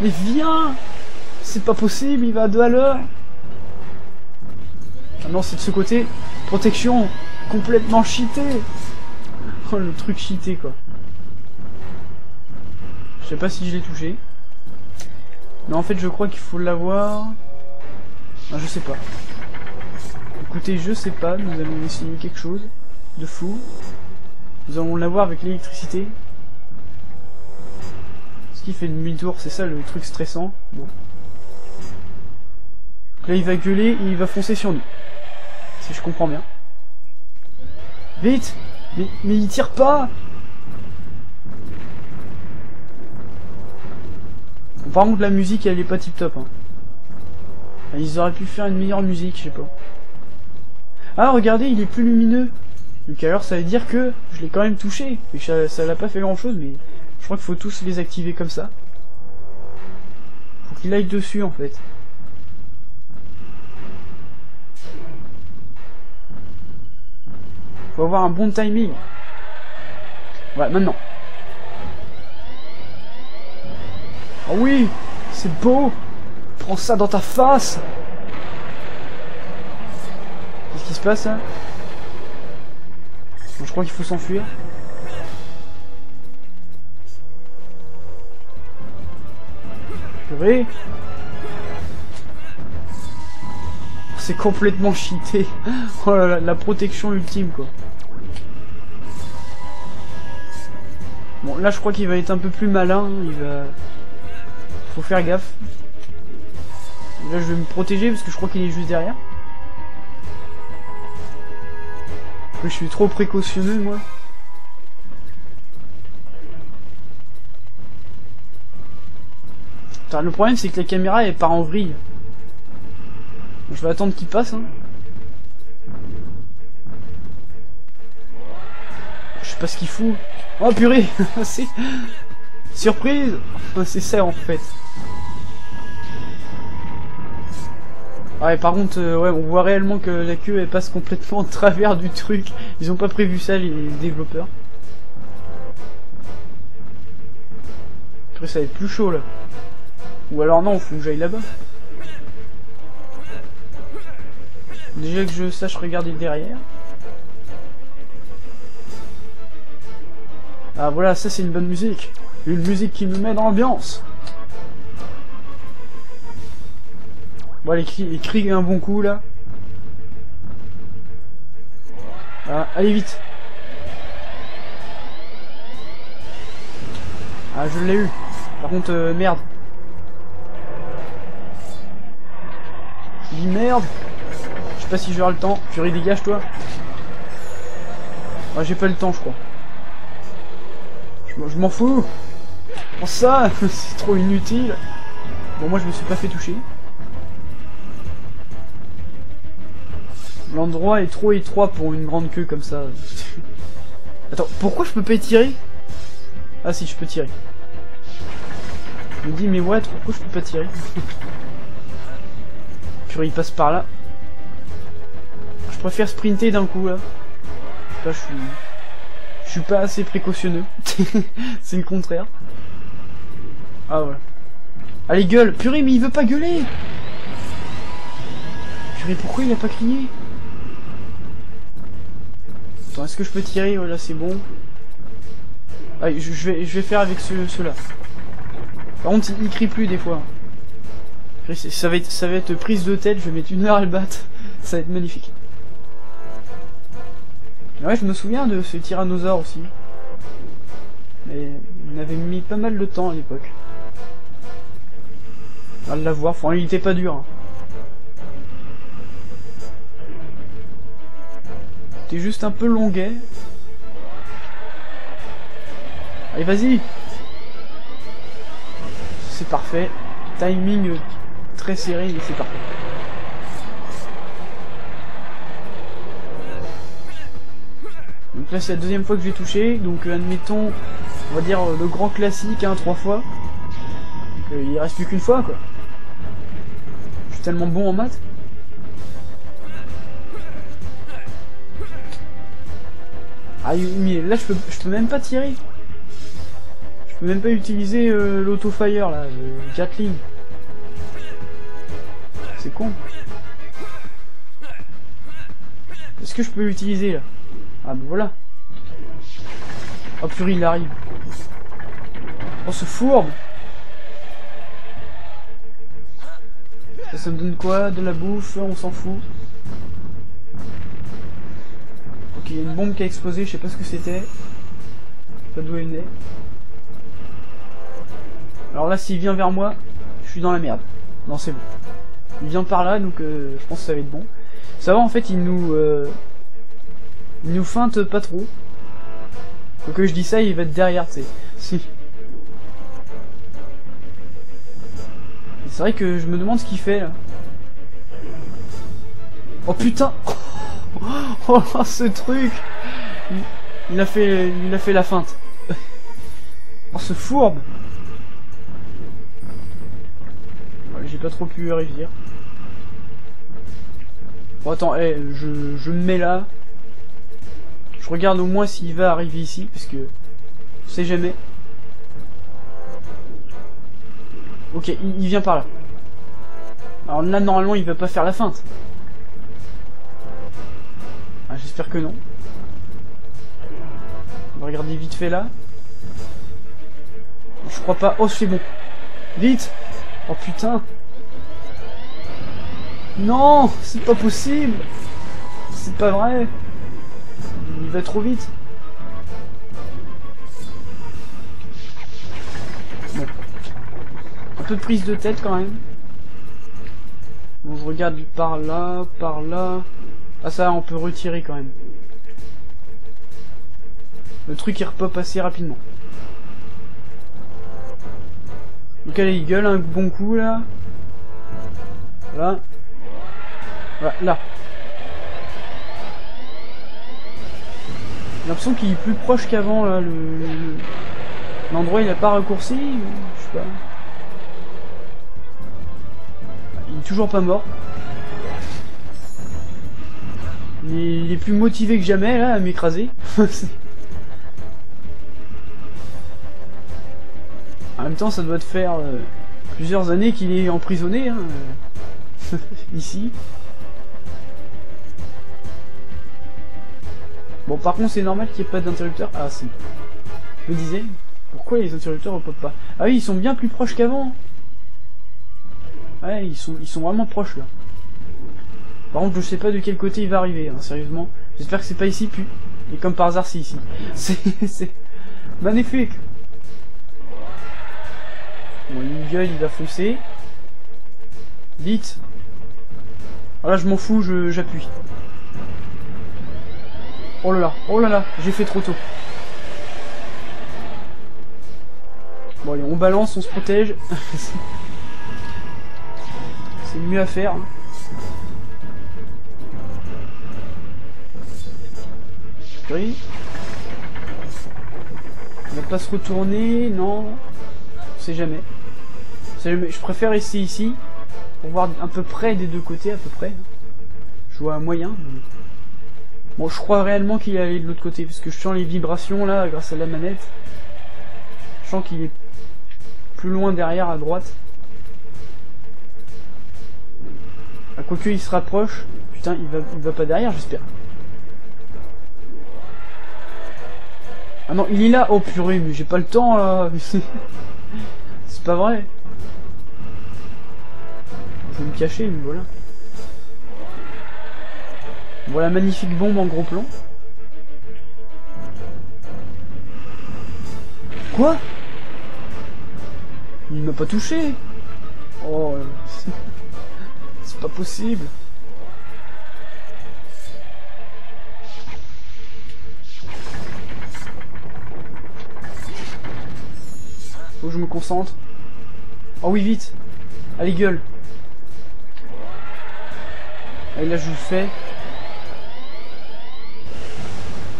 Mais viens C'est pas possible, il va à deux à l'heure Ah non, c'est de ce côté. Protection complètement cheatée Oh le truc cheaté quoi. Je sais pas si je l'ai touché. Mais en fait je crois qu'il faut l'avoir. Je sais pas. Écoutez, je sais pas, nous allons essayer quelque chose de fou. Nous allons l'avoir avec l'électricité. Ce qui fait demi-tour, c'est ça le truc stressant. Bon. Là il va gueuler et il va foncer sur nous. Si je comprends bien. Vite mais, mais il tire pas Par contre la musique elle est pas tip top hein. Ils auraient pu faire une meilleure musique, je sais pas. Ah regardez il est plus lumineux Donc alors ça veut dire que je l'ai quand même touché. Et ça l'a pas fait grand chose mais je crois qu'il faut tous les activer comme ça. Faut qu'il aille dessus en fait. Faut avoir un bon timing. Ouais, maintenant. Oh oui C'est beau Prends ça dans ta face Qu'est-ce qui se passe là? Je crois qu'il faut s'enfuir. Purée C'est complètement cheaté. Oh la protection ultime quoi. Bon, là je crois qu'il va être un peu plus malin, il va... Faut faire gaffe. Là je vais me protéger parce que je crois qu'il est juste derrière. Je suis trop précautionneux moi. Le problème c'est que la caméra elle part en vrille. Je vais attendre qu'il passe. Hein. Je sais pas ce qu'il fout. Oh purée C'est... Surprise C'est ça en fait. Ouais, par contre, euh, ouais, on voit réellement que la queue elle passe complètement en travers du truc. Ils ont pas prévu ça, les développeurs. Après, ça va être plus chaud là. Ou alors non, faut que j'aille là-bas. Déjà que je sache regarder derrière. Ah voilà, ça c'est une bonne musique. Une musique qui nous met dans l'ambiance. Bon, allez, crie un bon coup là. Ah, allez vite. Ah, je l'ai eu. Par contre, euh, merde. Je merde. Sais pas si j'aurai le temps. Fury, dégage toi. Ah, j'ai pas le temps, je crois. Je, m'en fous. Oh ça, c'est trop inutile. Bon, moi je me suis pas fait toucher. L'endroit est trop étroit pour une grande queue comme ça. Attends, pourquoi je peux pas tirer Ah si, je peux tirer. Je me dis, mais what, pourquoi je peux pas tirer? Purée, il passe par là. Je préfère sprinter d'un coup, là. Là, je suis... Pas assez précautionneux. C'est le contraire. Ah, voilà. Allez, gueule Purée, mais il veut pas gueuler Purée, pourquoi il a pas crié? Attends, est-ce que je peux tirer? Voilà, c'est bon. Allez, je, vais, faire avec ceux-là. Par contre, il, crie plus des fois. Ça va être prise de tête, je vais mettre une heure à le battre. Ça va être magnifique. Ouais, je me souviens de ce tyrannosaure aussi. Mais il avait mis pas mal de temps à l'époque. À l'avoir, enfin il était pas dur. Hein. T'es juste un peu longuet. Allez, vas-y C'est parfait. Timing très serré, mais c'est parfait. Donc là c'est la deuxième fois que je vais toucher, donc euh, admettons, on va dire euh, le grand classique, hein, trois fois. Euh, il reste plus qu'une fois quoi. Je suis tellement bon en maths. Ah mais là je peux, je peux même pas tirer. Je peux même pas utiliser l'auto-fire là, le Gatling. C'est con. Est-ce que je peux l'utiliser là? Ah bah voilà. Oh purée, il arrive. Oh ce fourbe ça, me donne quoi De la bouffe On s'en fout. Ok, il y a une bombe qui a explosé, je sais pas ce que c'était. Pas d'où elle est. Alors là, s'il vient vers moi, je suis dans la merde. Non, c'est bon. Il vient par là, donc euh, je pense que ça va être bon. Ça va, en fait, il nous... Euh, il nous feinte pas trop. Quand que je dis ça, il va être derrière, tu sais. C'est vrai que je me demande ce qu'il fait là. Oh putain Oh ce truc il, a fait il a fait la feinte. Oh ce fourbe J'ai pas trop pu réussir. Bon attends, eh, je, je me mets là. Regarde au moins s'il va arriver ici, parce que on sait jamais. Ok, il, vient par là. Alors là, normalement, il va pas faire la feinte. Ah, J'espère que non. On va regarder vite fait là. Je crois pas. Oh, c'est bon. Vite Oh putain Non C'est pas possible C'est pas vrai il va trop vite. Bon. Un peu de prise de tête quand même. Bon, je regarde par là, par là. Ah ça, on peut retirer quand même. Le truc il repop assez rapidement. Donc allez, il gueule un bon coup là. Voilà. Voilà, là. J'ai l'impression qu'il est plus proche qu'avant, là, le... le- L'endroit, il a pas raccourci, ou- je sais pas. Il est toujours pas mort. Il est, plus motivé que jamais, là, à m'écraser. en même temps, ça doit te faire euh, plusieurs années qu'il est emprisonné, hein, ici. Bon, par contre, c'est normal qu'il n'y ait pas d'interrupteur. Ah, si. Je me disais, pourquoi les interrupteurs ne pop pas? Ah oui, ils sont bien plus proches qu'avant. Ouais, ils sont, ils sont vraiment proches, là. Par contre, je sais pas de quel côté il va arriver, hein, sérieusement. J'espère que c'est pas ici, puis. Et comme par hasard, c'est ici. C'est... magnifique Bon, il gueule, il va foncer. Vite Ah là, je m'en fous, j'appuie. Oh là là, oh là là, j'ai fait trop tôt. Bon allez, on balance, on se protège. C'est mieux à faire. Oui. On va pas se retourner, non. On sait jamais. Sait jamais. Je préfère rester ici. Pour voir un peu près des deux côtés, à peu près. Je vois un moyen. Bon, je crois réellement qu'il est allé de l'autre côté, parce que je sens les vibrations là, grâce à la manette. Je sens qu'il est plus loin derrière, à droite. À quoique il se rapproche. Putain, il va, il va pas derrière, j'espère. Ah non, il est là Oh purée, mais j'ai pas le temps là C'est pas vrai Je vais me cacher, mais voilà. Voilà, magnifique bombe en gros plan. Quoi? Il m'a pas touché Oh, c'est- pas possible. Faut que je me concentre. Oh oui, vite Allez, gueule Allez, là, je vous fais.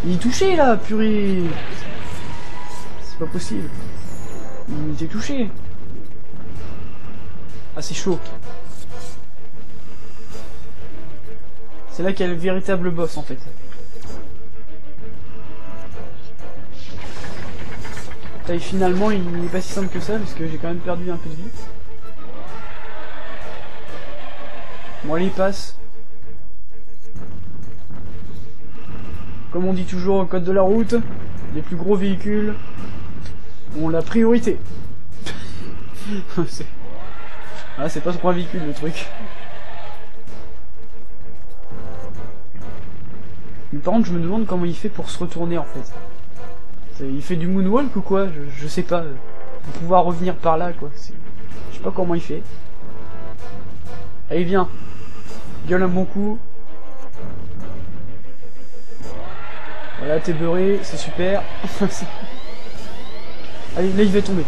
Il est touché, là, purée C'est pas possible. Il était touché. Ah, c'est chaud. C'est là qu'il y a le véritable boss, en fait. Finalement, il n'est pas si simple que ça, parce que j'ai quand même perdu un peu de vie. Bon, allez, passe. Comme on dit toujours au code de la route, les plus gros véhicules ont la priorité. c'est... Ah, c'est pas trop un véhicule le truc. Mais par contre, je me demande comment il fait pour se retourner en fait. Il fait du moonwalk ou quoi? Je, je sais pas. Pour pouvoir revenir par là quoi. Je sais pas comment il fait. Allez, viens. Gueule un bon coup. Voilà, t'es beurré, c'est super. Allez, là il va tomber.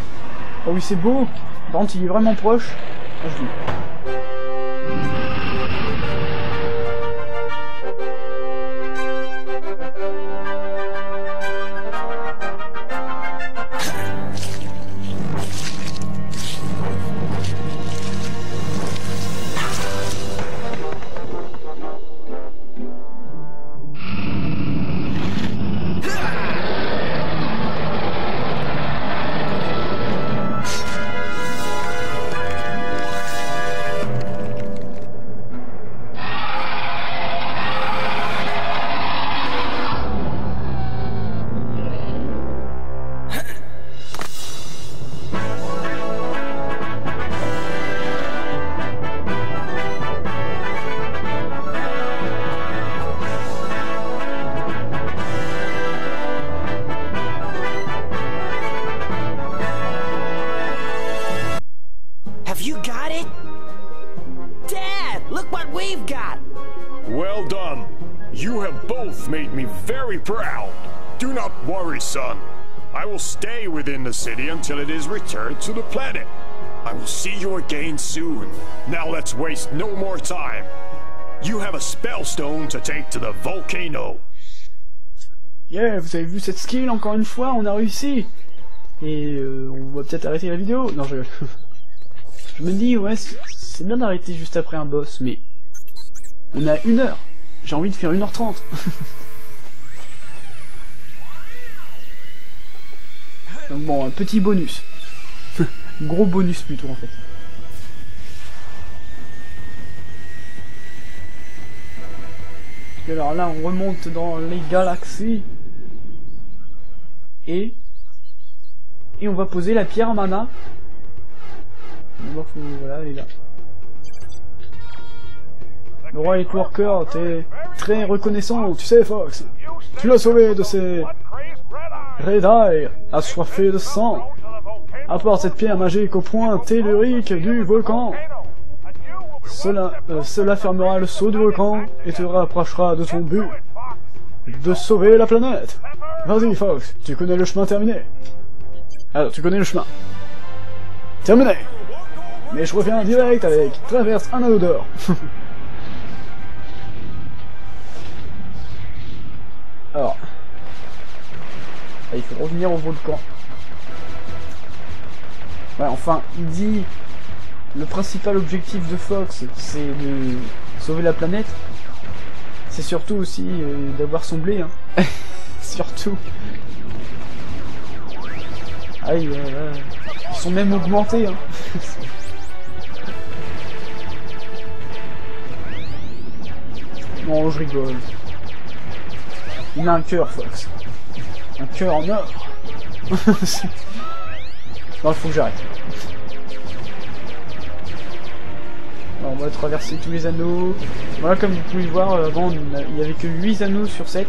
Oh oui, c'est beau. Par contre, il est vraiment proche. Ah, je Well done. You have both made me very proud. Do not worry, son. I will stay within the city until it is returned to the planet. I will see you again soon. Now let's waste no more time. You have a spell stone to take to the volcano. Yeah, vous avez vu cette skill encore une fois, on a réussi Et euh, on va peut-être arrêter la vidéo. Non, je... je me dis, ouais, c'est bien d'arrêter juste après un boss, mais... On est à une heure J'ai envie de faire 1h30 Donc bon, un petit bonus. Gros bonus plutôt en fait. Et alors là, on remonte dans les galaxies. Et... Et on va poser la pierre mana. D'abord, faut... Voilà, elle est là. Le roi Worker, t'es très reconnaissant, tu sais, Fox. Tu l'as sauvé de ces... Red Eye, assoiffé de sang. Apporte cette pierre magique au point tellurique du volcan. Cela, euh, cela fermera le saut du volcan et te rapprochera de ton but. De sauver la planète. Vas-y, Fox, tu connais le chemin terminé. Alors, tu connais le chemin. Terminé Mais je reviens direct avec Traverse un. Alors... Ah, il faut revenir au volcan. Ouais, enfin, il dit... Le principal objectif de Fox, c'est de sauver la planète. C'est surtout aussi euh, d'avoir son blé, hein. surtout. Aïe, euh, ils sont même augmentés, hein. non, je rigole. Il a un cœur, Fox. Un cœur en or. non, il faut que j'arrête. On va traverser tous les anneaux. Voilà, comme vous pouvez le voir, euh, avant, il n'y avait que 8 anneaux sur 7.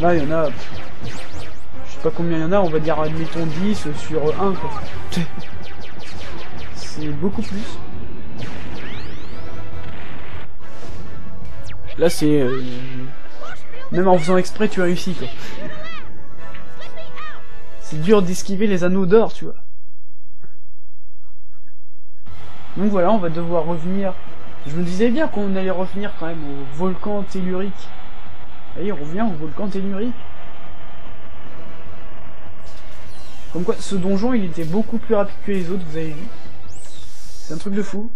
Là, il y en a... je sais pas combien il y en a, on va dire, admettons 10 sur 1, quoi. C'est beaucoup plus. Là, c'est... Euh, même en faisant exprès, tu réussis, quoi. C'est dur d'esquiver les anneaux d'or, tu vois. Donc voilà, on va devoir revenir... Je me disais bien qu'on allait revenir quand même au volcan tellurique. Allez, on revient au volcan tellurique. Comme quoi, ce donjon, il était beaucoup plus rapide que les autres, vous avez vu. C'est un truc de fou.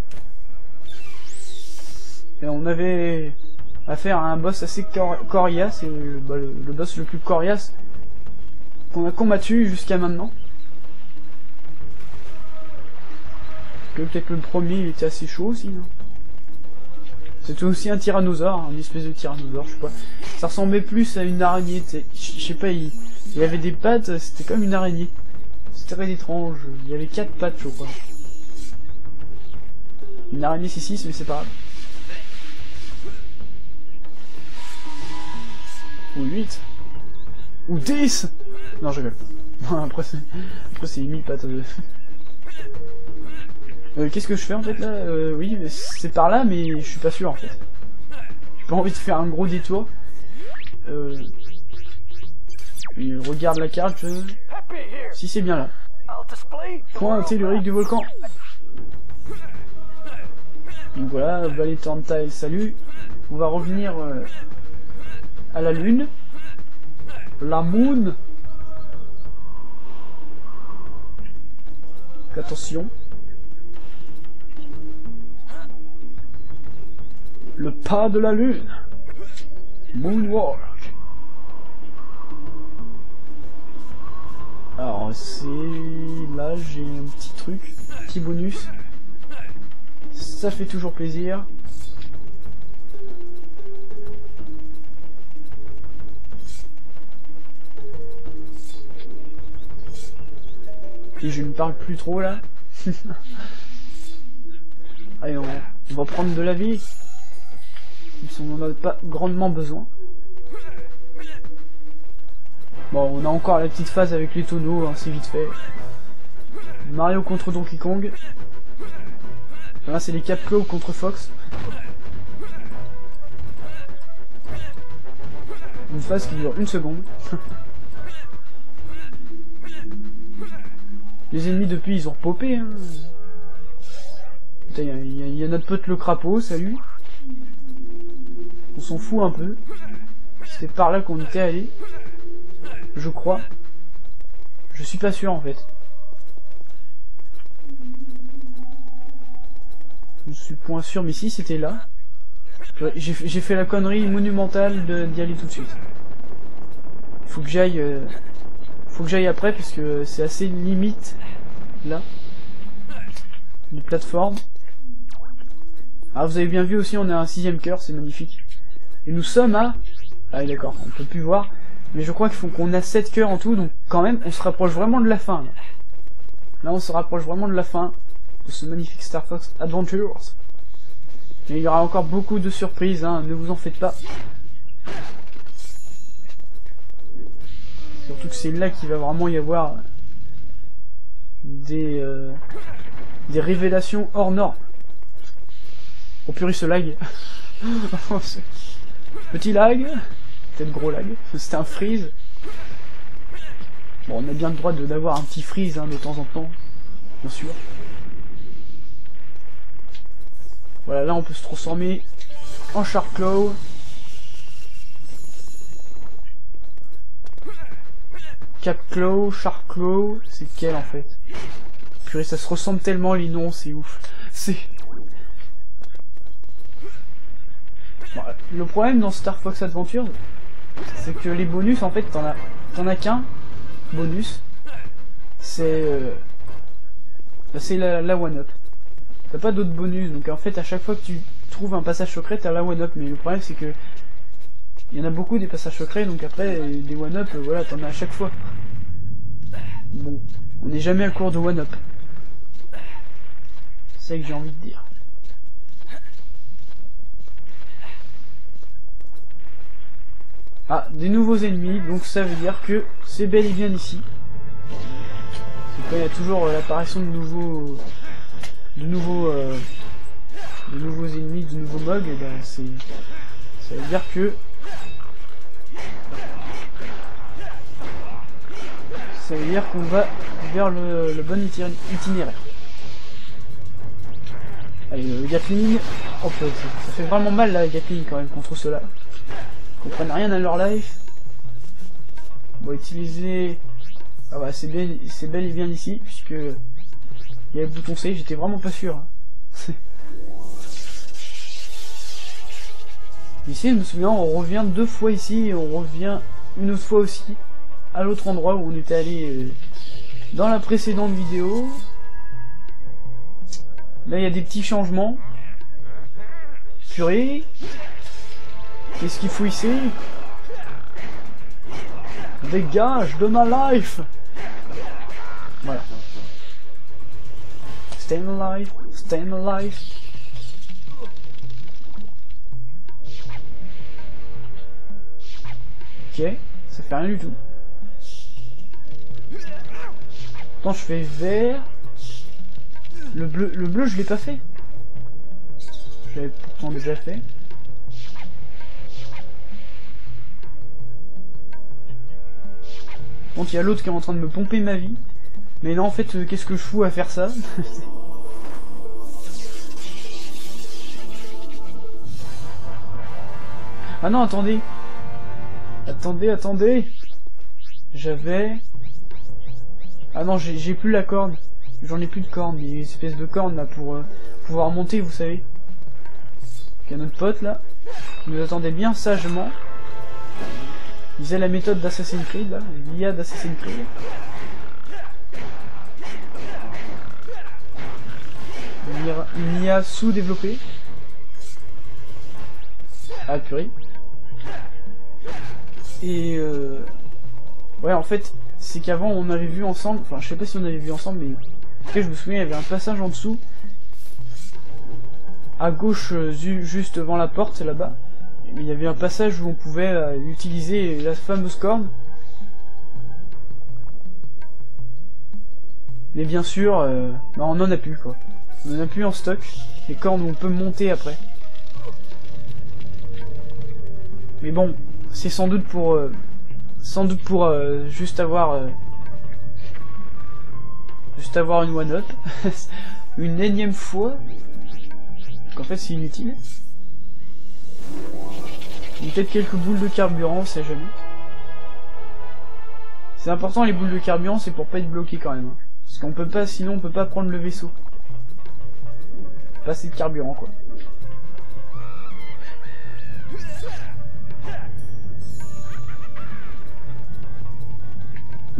Et on avait affaire à un boss assez coriace, et bah, le, boss le plus coriace qu'on a combattu jusqu'à maintenant. Peut-être le premier il était assez chaud aussi, C'était aussi un tyrannosaure, une espèce de tyrannosaure, je sais pas. Ça ressemblait plus à une araignée, je sais pas, il, il avait des pattes, c'était comme une araignée. C'était très étrange, il y avait quatre pattes, je crois. Une araignée c'est 6, mais c'est pas grave. Ou 8 Ou 10 Non, je rigole. après, c'est... Après, c'est 1000 pattes. Euh. euh, Qu'est-ce que je fais, en fait, là euh, Oui, c'est par là, mais je suis pas sûr, en fait. J'ai pas envie de faire un gros détour. Euh... regarde la carte. Si c'est bien là. Point tellurique du volcan. Donc voilà, Valley Tantile, salut. On va revenir euh, à la lune. La moon. Attention. Le pas de la lune. Moonwalk. Alors c'est... Là j'ai un petit truc, petit bonus. Ça fait toujours plaisir. Et je ne parle plus trop là. Allez, on, va prendre de la vie. On n'en a pas grandement besoin. Bon, on a encore la petite phase avec les tonneaux, hein, c'est vite fait. Mario contre Donkey Kong. Là, c'est les Capclaw contre Fox. Une phase qui dure une seconde. Les ennemis depuis ils ont popé hein. Il y, a notre pote le crapaud, salut. On s'en fout un peu. C'était par là qu'on était allé. je crois. Je suis pas sûr en fait. Je suis point sûr, mais si c'était là. J'ai fait la connerie monumentale d'y aller tout de suite. Faut que j'aille... euh, Faut que j'aille après parce que c'est assez limite là. Les plateformes. Ah vous avez bien vu aussi on a un sixième cœur, c'est magnifique. Et nous sommes à... Ah d'accord, on peut plus voir. Mais je crois qu'il faut qu'on a 7 cœurs en tout, donc quand même on se rapproche vraiment de la fin. Là, Là, on se rapproche vraiment de la fin de ce magnifique Star Fox Adventures. Mais il y aura encore beaucoup de surprises, hein, ne vous en faites pas. Surtout que c'est là qu'il va vraiment y avoir des, euh, des révélations hors normes. Oh purée ce lag. Petit lag. Peut-être gros lag. C'était un freeze. Bon, on a bien le droit d'avoir un petit freeze hein, de temps en temps. Bien sûr. Voilà, là on peut se transformer en Sharkclaw. Capclaw, Sharkclaw, c'est quel en fait Purée, ça se ressemble tellement les noms, c'est ouf. C'est... Le problème dans Star Fox Adventures, c'est que les bonus, en fait, t'en as, as qu'un bonus. C'est... euh, c'est la, la one-up. T'as pas d'autres bonus, donc en fait, à chaque fois que tu trouves un passage secret, t'as la one-up. Mais le problème, c'est que... Il y en a beaucoup des passages secrets, donc après, des one-up, euh, voilà, t'en as à chaque fois. Bon, on n'est jamais à court de one-up. C'est ça que j'ai envie de dire. Ah, des nouveaux ennemis, donc ça veut dire que c'est bel et bien ici. C'est quand il y a toujours euh, l'apparition de nouveaux... de nouveaux... euh, de nouveaux ennemis, de nouveaux bugs, et ben c'est... Ça veut dire que... Ça veut dire qu'on va vers le, bon itin- itinéraire. Allez, le Gatling... Oh, ça, ça fait vraiment mal la Gatling quand même contre ceux-là. Ils comprennent rien à leur life. On va utiliser... Ah bah c'est bien, c'est bel et bien ici, puisque... Il y a le bouton C, j'étais vraiment pas sûr. ici, je me souviens, on revient deux fois ici, et on revient une autre fois aussi à l'autre endroit où on était allé euh, dans la précédente vidéo. Là, il y a des petits changements. Purée. Qu'est-ce qu'il faut ici Dégage de ma life Voilà. Stay alive, stay alive. Ok, ça fait rien du tout. Attends, je fais vert. Le bleu, le bleu, je l'ai pas fait. Je l'avais pourtant déjà fait. Donc il y a l'autre qui est en train de me pomper ma vie. Mais non, en fait, euh, qu'est-ce que je fous à faire ça Ah non, attendez. Attendez, attendez. J'avais... Ah non, j'ai plus la corde. J'en ai plus de corne, des espèces de cornes là pour euh, pouvoir monter, vous savez. Il y a notre pote là, qui nous attendait bien sagement. Il faisait la méthode d'Assassin's Creed là, l'IA d'Assassin's Creed. Une Une IA sous-développée. Ah purée. Et euh... Ouais en fait, c'est qu'avant on avait vu ensemble, enfin je sais pas si on avait vu ensemble mais en je me souviens il y avait un passage en dessous. À gauche euh, ju- juste devant la porte là-bas. Il y avait un passage où on pouvait euh, utiliser la fameuse corne. Mais bien sûr, euh, bah, on en a plus quoi. On en a plus en stock. Les cornes on peut monter après. Mais bon, c'est sans doute pour... euh, sans doute pour euh, juste avoir... euh, juste avoir une one-up. une énième fois. Qu'en fait c'est inutile. Peut-être quelques boules de carburant, on sait jamais. C'est important les boules de carburant, c'est pour pas être bloqué quand même. hein. Parce qu'on peut pas, sinon on peut pas prendre le vaisseau. Pas assez de carburant quoi.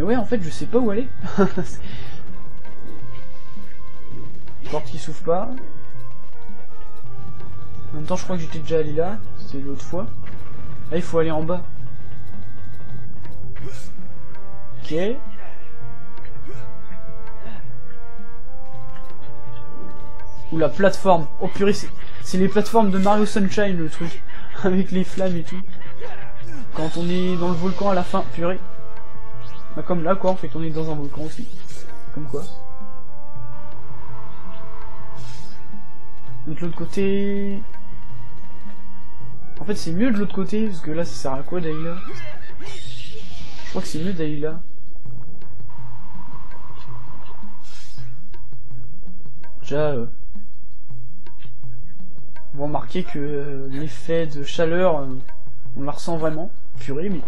Mais ouais, en fait, je sais pas où aller. Porte qui s'ouvre pas. En même temps, je crois que j'étais déjà allé là. C'était l'autre fois. Là, il faut aller en bas. Ok. Ou la plateforme. Oh purée, c'est- c'est les plateformes de Mario Sunshine le truc. Avec les flammes et tout. Quand on est dans le volcan à la fin, purée. Bah comme là quoi, en fait on est dans un volcan aussi. Comme quoi. Donc l'autre côté... En fait c'est mieux de l'autre côté, parce que là ça sert à quoi d'aller là Je crois que c'est mieux d'aller là. Déjà... euh, Vous remarquez que euh, l'effet de chaleur, euh, on la ressent vraiment. Purée, mais...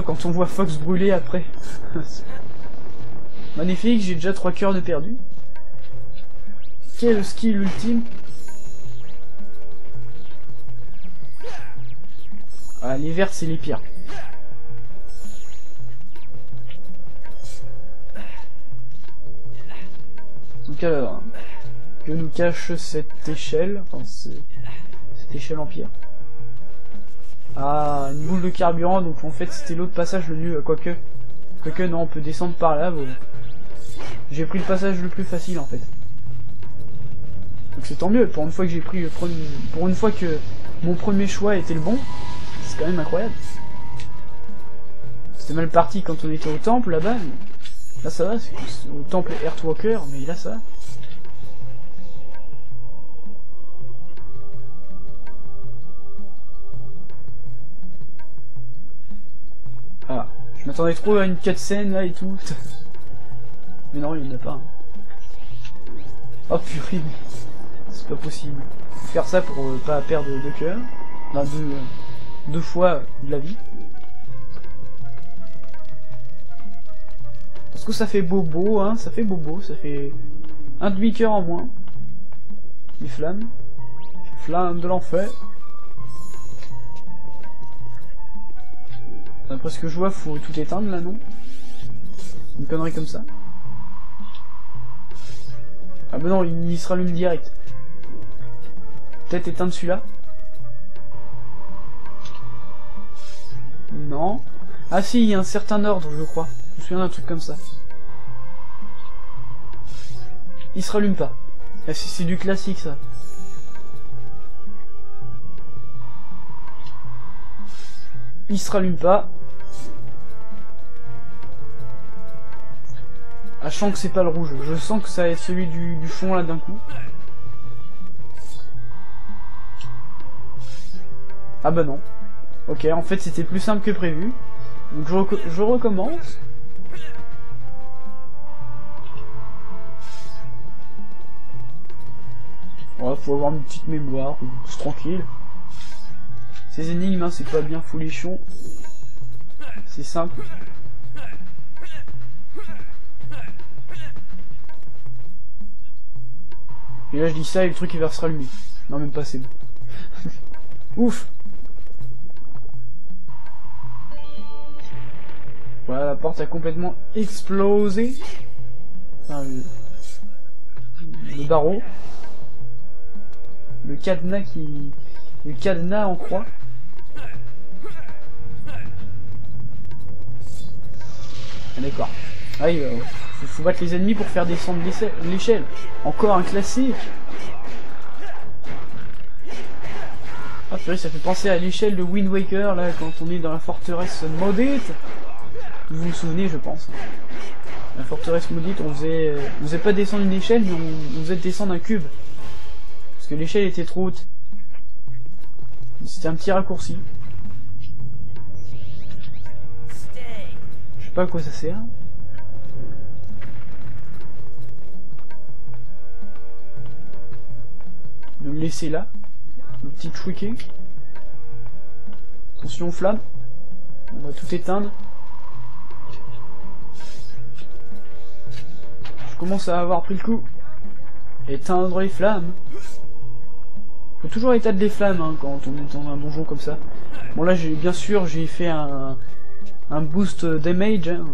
Quand on voit Fox brûler après. Magnifique, j'ai déjà trois cœurs de perdu. Quel skill ultime Ah, les vertes, c'est les pires. Donc alors, que nous cache cette échelle Enfin, cette échelle en pierre. Ah, une boule de carburant, donc en fait c'était l'autre passage le mieux, quoique. Quoique non, on peut descendre par là, bon. J'ai pris le passage le plus facile en fait. Donc c'est tant mieux, pour une fois que j'ai pris le premier... Pour une fois que mon premier choix était le bon, c'est quand même incroyable. C'était mal parti quand on était au temple là-bas, là ça va, c'est au temple Earthwalker, mais là ça va. Je m'attendais trop à une cutscene là et tout. Mais non, il n'y en a pas. Oh purée, c'est pas possible. Faire ça pour euh, pas perdre de cœur. Enfin, deux, euh, deux fois de la vie. Parce que ça fait bobo, hein, ça fait bobo, ça fait un demi-cœur en moins. Les flammes. Flammes de l'enfer. D'après ce que je vois, faut tout éteindre là, non Une connerie comme ça. Ah bah non, il, se rallume direct. Peut-être éteindre celui-là Non. Ah si, il y a un certain ordre, je crois. Je me souviens d'un truc comme ça. Il se rallume pas. Ah, c'est du classique ça. Il se rallume pas. Ah, je sens que c'est pas le rouge. Je sens que ça va être celui du, fond là d'un coup. Ah bah non. Ok, en fait c'était plus simple que prévu. Donc je recommence. Ouais, faut avoir une petite mémoire, c'est tranquille. Ces énigmes, hein, c'est pas bien foulichon. C'est simple. Et là je dis ça et le truc il va se rallumer. Non même pas c'est bon. Ouf Voilà, la porte a complètement explosé. Enfin, le, barreau. Le cadenas qui... Le cadenas en croix. Ah, D'accord. Ah oui, euh, faut, faut battre les ennemis pour faire descendre l'échelle. Encore un classique. Ah purée, ça fait penser à l'échelle de Wind Waker, là, quand on est dans la forteresse maudite. Vous vous souvenez, je pense. La forteresse maudite, on faisait, euh, on faisait pas descendre une échelle, mais on faisait descendre un cube. Parce que l'échelle était trop haute. C'était un petit raccourci. Je sais pas à quoi ça sert. de me laisser là. Le petit tricky. Attention aux flammes. On va tout éteindre. Je commence à avoir pris le coup. Éteindre les flammes. Faut toujours éteindre les flammes hein, quand on est dans un donjon comme ça. Bon là, j'ai bien sûr, j'ai fait un, boost damage. Hein.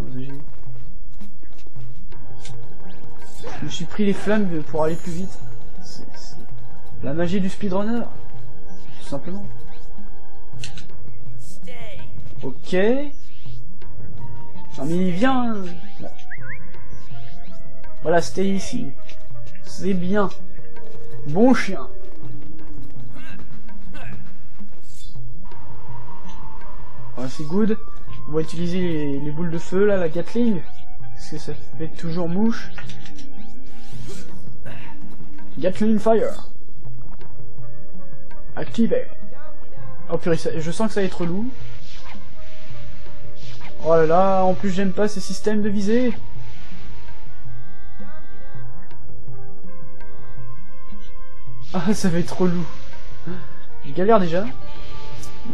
Je me suis pris les flammes pour aller plus vite. La magie du speedrunner. Tout simplement. Ok. Non mais. Bon. Voilà, c'était ici. C'est bien. Bon chien. Ouais, c'est good. On va utiliser les, les boules de feu là, la Gatling. Parce que ça fait toujours mouche. Gatling Fire. Activé. Oh purée, je sens que ça va être relou. Oh là là, en plus j'aime pas ces systèmes de visée. Ah, ça va être relou. Je galère déjà.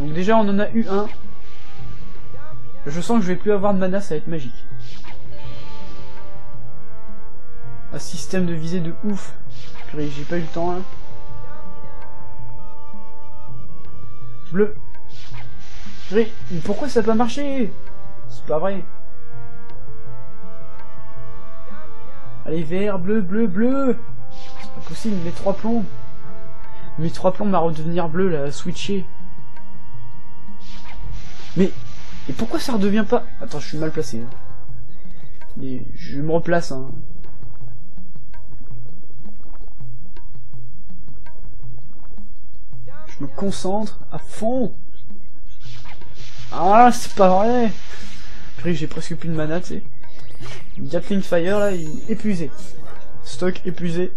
Donc déjà on en a eu un. Je sens que je vais plus avoir de mana, ça va être magique. Un système de visée de ouf. J'ai pas eu le temps là. Mais pourquoi ça a pas marché? C'est pas vrai. Allez, vert, bleu, bleu, bleu C'est pas possible, mes trois plombs. Mes trois plombs va redevenir bleu là, switcher. Mais, et pourquoi ça redevient pas? Attends, je suis mal placé. hein. Mais je me replace, hein. Je me concentre à fond. Ah, c'est pas vrai. Purée, j'ai presque plus de mana, tu sais. Gatling Fire, là, il est épuisé. Stock épuisé.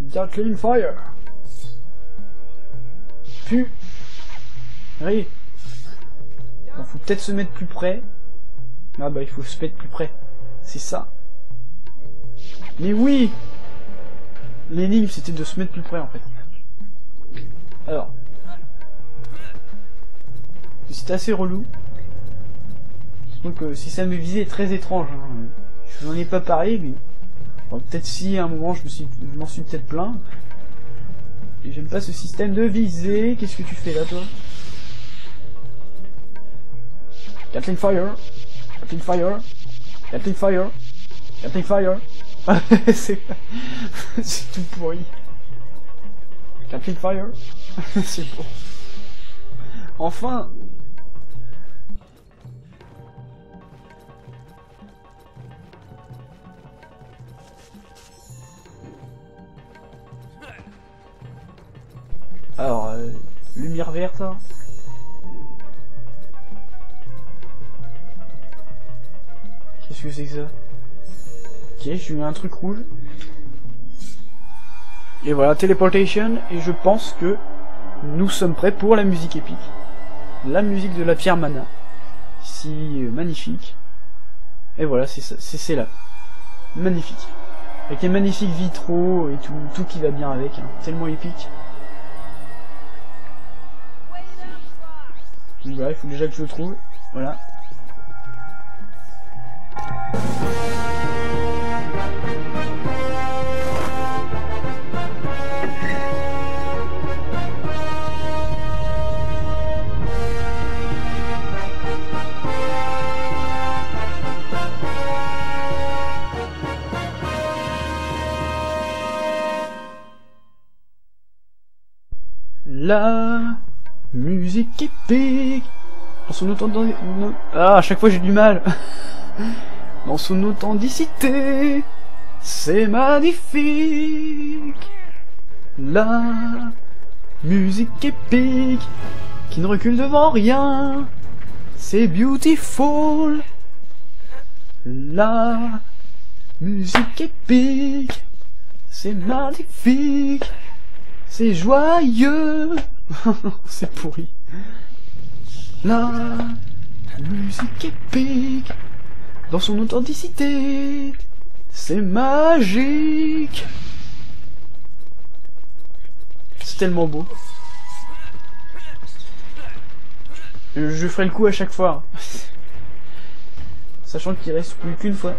Gatling Fire. Pu. Oui. Il faut peut-être se mettre plus près. Ah bah, il faut se mettre plus près. C'est ça. Mais oui L'énigme, c'était de se mettre plus près, en fait. Alors. C'était assez relou. Donc, le système de visée est très étrange. Hein. Je n'en ai pas parlé, mais... Peut-être si, à un moment, je me suis, je m'en suis peut-être plaint. Et j'aime pas ce système de visée. Qu'est-ce que tu fais, là, toi? Gatling Fire Gatling Fire Gatling Fire Gatling Fire c'est tout pourri. Gatling Fire? C'est bon. Enfin Alors, euh, lumière verte, hein. Qu'est-ce que c'est que ça? J'ai eu un truc rouge. Et voilà, teleportation, et je pense que nous sommes prêts pour la musique épique. La musique de la pierre mana. Si euh, magnifique. Et voilà, c'est c'est là. Magnifique. Avec les magnifiques vitraux et tout, tout qui va bien avec, hein. tellement épique. Voilà, il faut déjà que je le trouve. Voilà. La musique épique dans son authenticité. Ah, à chaque fois j'ai du mal. dans son authenticité, c'est magnifique. La musique épique qui ne recule devant rien, c'est beautiful. La musique épique, c'est magnifique. C'est joyeux C'est pourri. La musique épique, dans son authenticité, c'est magique C'est tellement beau. Je ferai le coup à chaque fois. Sachant qu'il reste plus qu'une fois.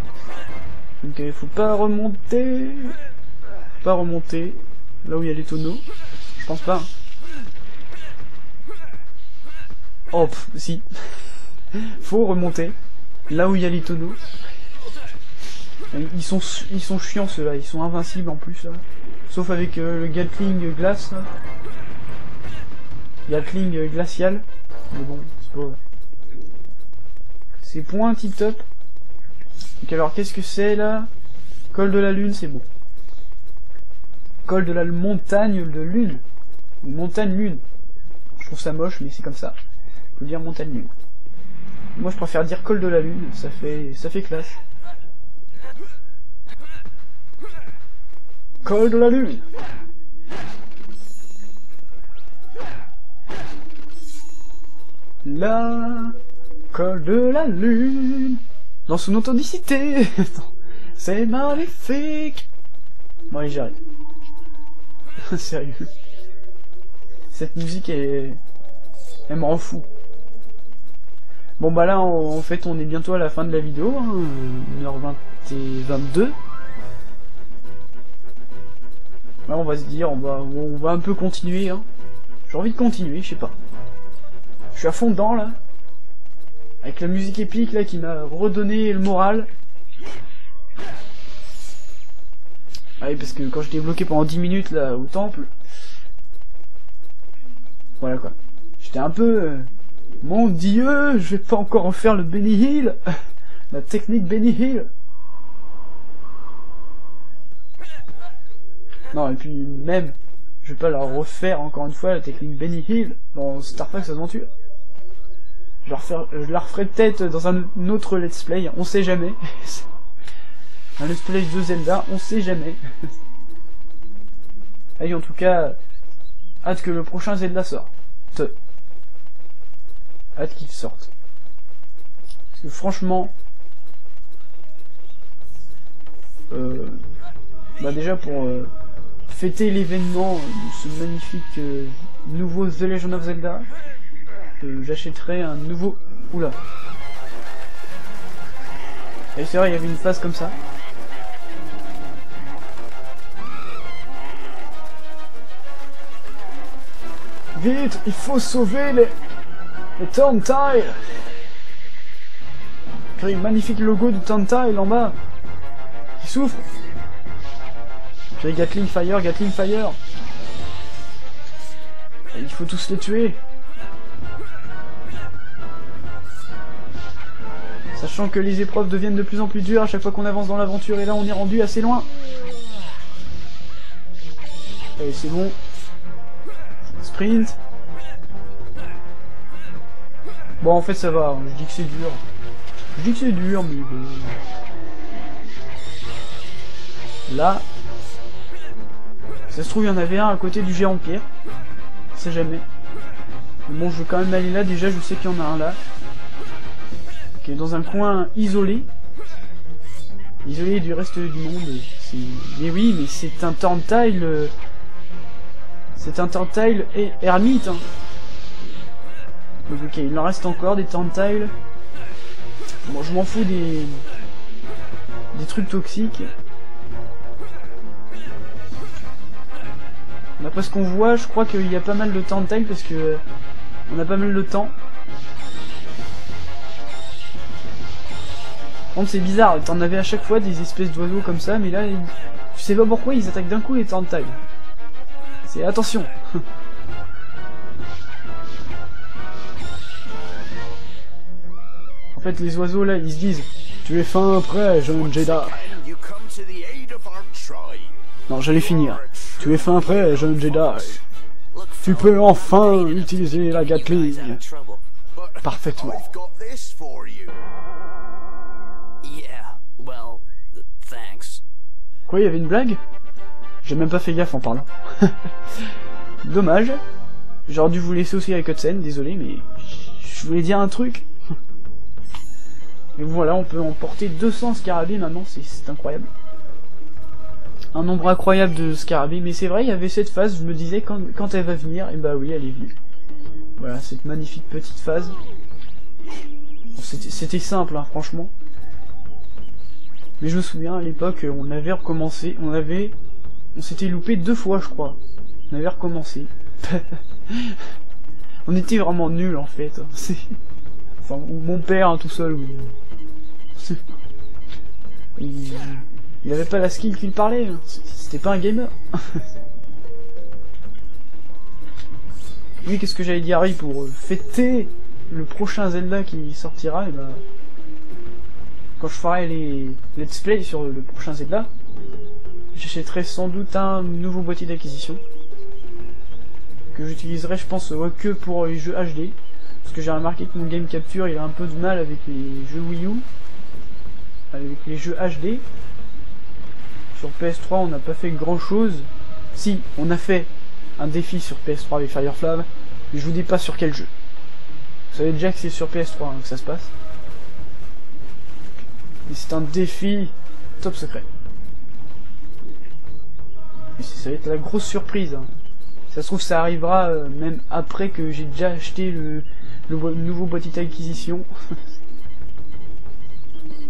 Donc il faut pas remonter. Faut pas remonter. Là où il y a les tonneaux. Je pense pas. hein. Oh, si. faut remonter. Là où il y a les tonneaux. Ils sont, ils sont chiants ceux-là, ils sont invincibles en plus. Sauf avec euh, le Gatling glace. Gatling glacial. Mais bon, c'est pas... C'est point tip top. Donc alors qu'est-ce que c'est là? Col de la lune, c'est bon. Col de la montagne de lune. Ou montagne lune. Je trouve ça moche, mais c'est comme ça. Faut dire montagne lune. Moi je préfère dire col de la lune, ça fait ça fait classe. Col de la lune. La col de la lune. Dans son authenticité. C'est magnifique. Bon allez j'arrête. Sérieux. Cette musique est... Elle me rend fou. Bon bah là en, fait on est bientôt à la fin de la vidéo, hein, 1h20 et 22. Là on va se dire, on va, on va un peu continuer. Hein. J'ai envie de continuer, je sais pas. Je suis à fond dedans là. Avec la musique épique là qui m'a redonné le moral. Ah oui parce que quand j'étais bloqué pendant 10 minutes là au temple. Voilà quoi. J'étais un peu... euh, Mon dieu, je vais pas encore en faire le Benny Hill La technique Benny Hill Non, et puis même, je vais pas la refaire encore une fois, la technique Benny Hill, dans Star Fox Adventure. Je la, refaire- je la referai peut-être dans un autre let's play, on sait jamais. un let's de Zelda, on sait jamais. Allez, en tout cas, hâte que le prochain Zelda sorte. Hâte qu'il sorte. Parce que franchement, euh, bah déjà pour euh, fêter l'événement de ce magnifique euh, nouveau The Legend of Zelda, euh, j'achèterai un nouveau... Oula. Et c'est vrai, il y avait une phase comme ça. Vite, il faut sauver les... les Turntiles Puis, magnifique logo du Turntile en bas. Qui souffre. Puis Gatling Fire, Gatling Fire. Il faut tous les tuer. Sachant que les épreuves deviennent de plus en plus dures à chaque fois qu'on avance dans l'aventure et là on est rendu assez loin. Allez c'est bon. Bon en fait ça va, je dis que c'est dur. Je dis que c'est dur mais bon. Là. Ça se trouve il y en avait un à côté du géant pierre. Sait jamais. Mais bon je veux quand même aller là, déjà je sais qu'il y en a un là. Qui est dans un coin isolé. Isolé du reste du monde. C'est- Mais oui, mais c'est un Tantile. C'est un Tantile et ermite. hein. Ok, il en reste encore des Tantiles. Bon, je m'en fous des... des trucs toxiques. D'après ce qu'on voit, je crois qu'il y a pas mal de Tantiles parce que on a pas mal de temps. Contre, c'est bizarre, t'en avais à chaque fois des espèces d'oiseaux comme ça, mais là, tu sais pas pourquoi ils attaquent d'un coup les Tantiles. C'est attention En fait, les oiseaux là, ils se disent Tu es fin prêt, jeune Jedi. Non, j'allais finir. Tu es fin prêt, jeune Jedi. Tu peux enfin utiliser la Gatling. Parfaitement. Quoi, il y avait une blague? J'ai même pas fait gaffe en parlant. Dommage. J'aurais dû vous laisser aussi avec cutscene, désolé, mais je voulais dire un truc. Et voilà, on peut emporter 200 scarabées maintenant, c'est- incroyable. Un nombre incroyable de scarabées, mais c'est vrai, il y avait cette phase, je me disais quand, elle va venir, et bah oui, elle est venue. Voilà, cette magnifique petite phase. C'était simple, hein, franchement. Mais je me souviens, à l'époque, on avait recommencé, on avait... On s'était loupé deux fois, je crois. On avait recommencé. on était vraiment nuls, en fait. Enfin, ou mon père, hein, tout seul. Il... il avait pas la skill qu'il parlait. hein. C'était pas un gamer. Oui, qu'est-ce que j'allais dire, Harry, pour euh, fêter le prochain Zelda qui sortira, et ben... Quand je ferai les let's play sur le prochain Zelda, j'achèterai sans doute un nouveau boîtier d'acquisition. Que j'utiliserai, je pense, que pour les jeux HD. Parce que j'ai remarqué que mon Game Capture, il a un peu de mal avec les jeux Wii U. Avec les jeux HD. Sur PS3, on n'a pas fait grand chose. Si, on a fait un défi sur PS3 avec Firefly, mais je vous dis pas sur quel jeu. Vous savez déjà que c'est sur PS3 hein, que ça se passe. Et c'est un défi top secret. Ça va être la grosse surprise. hein. Ça se trouve ça arrivera euh, même après que j'ai déjà acheté le, nouveau boîtier d'acquisition.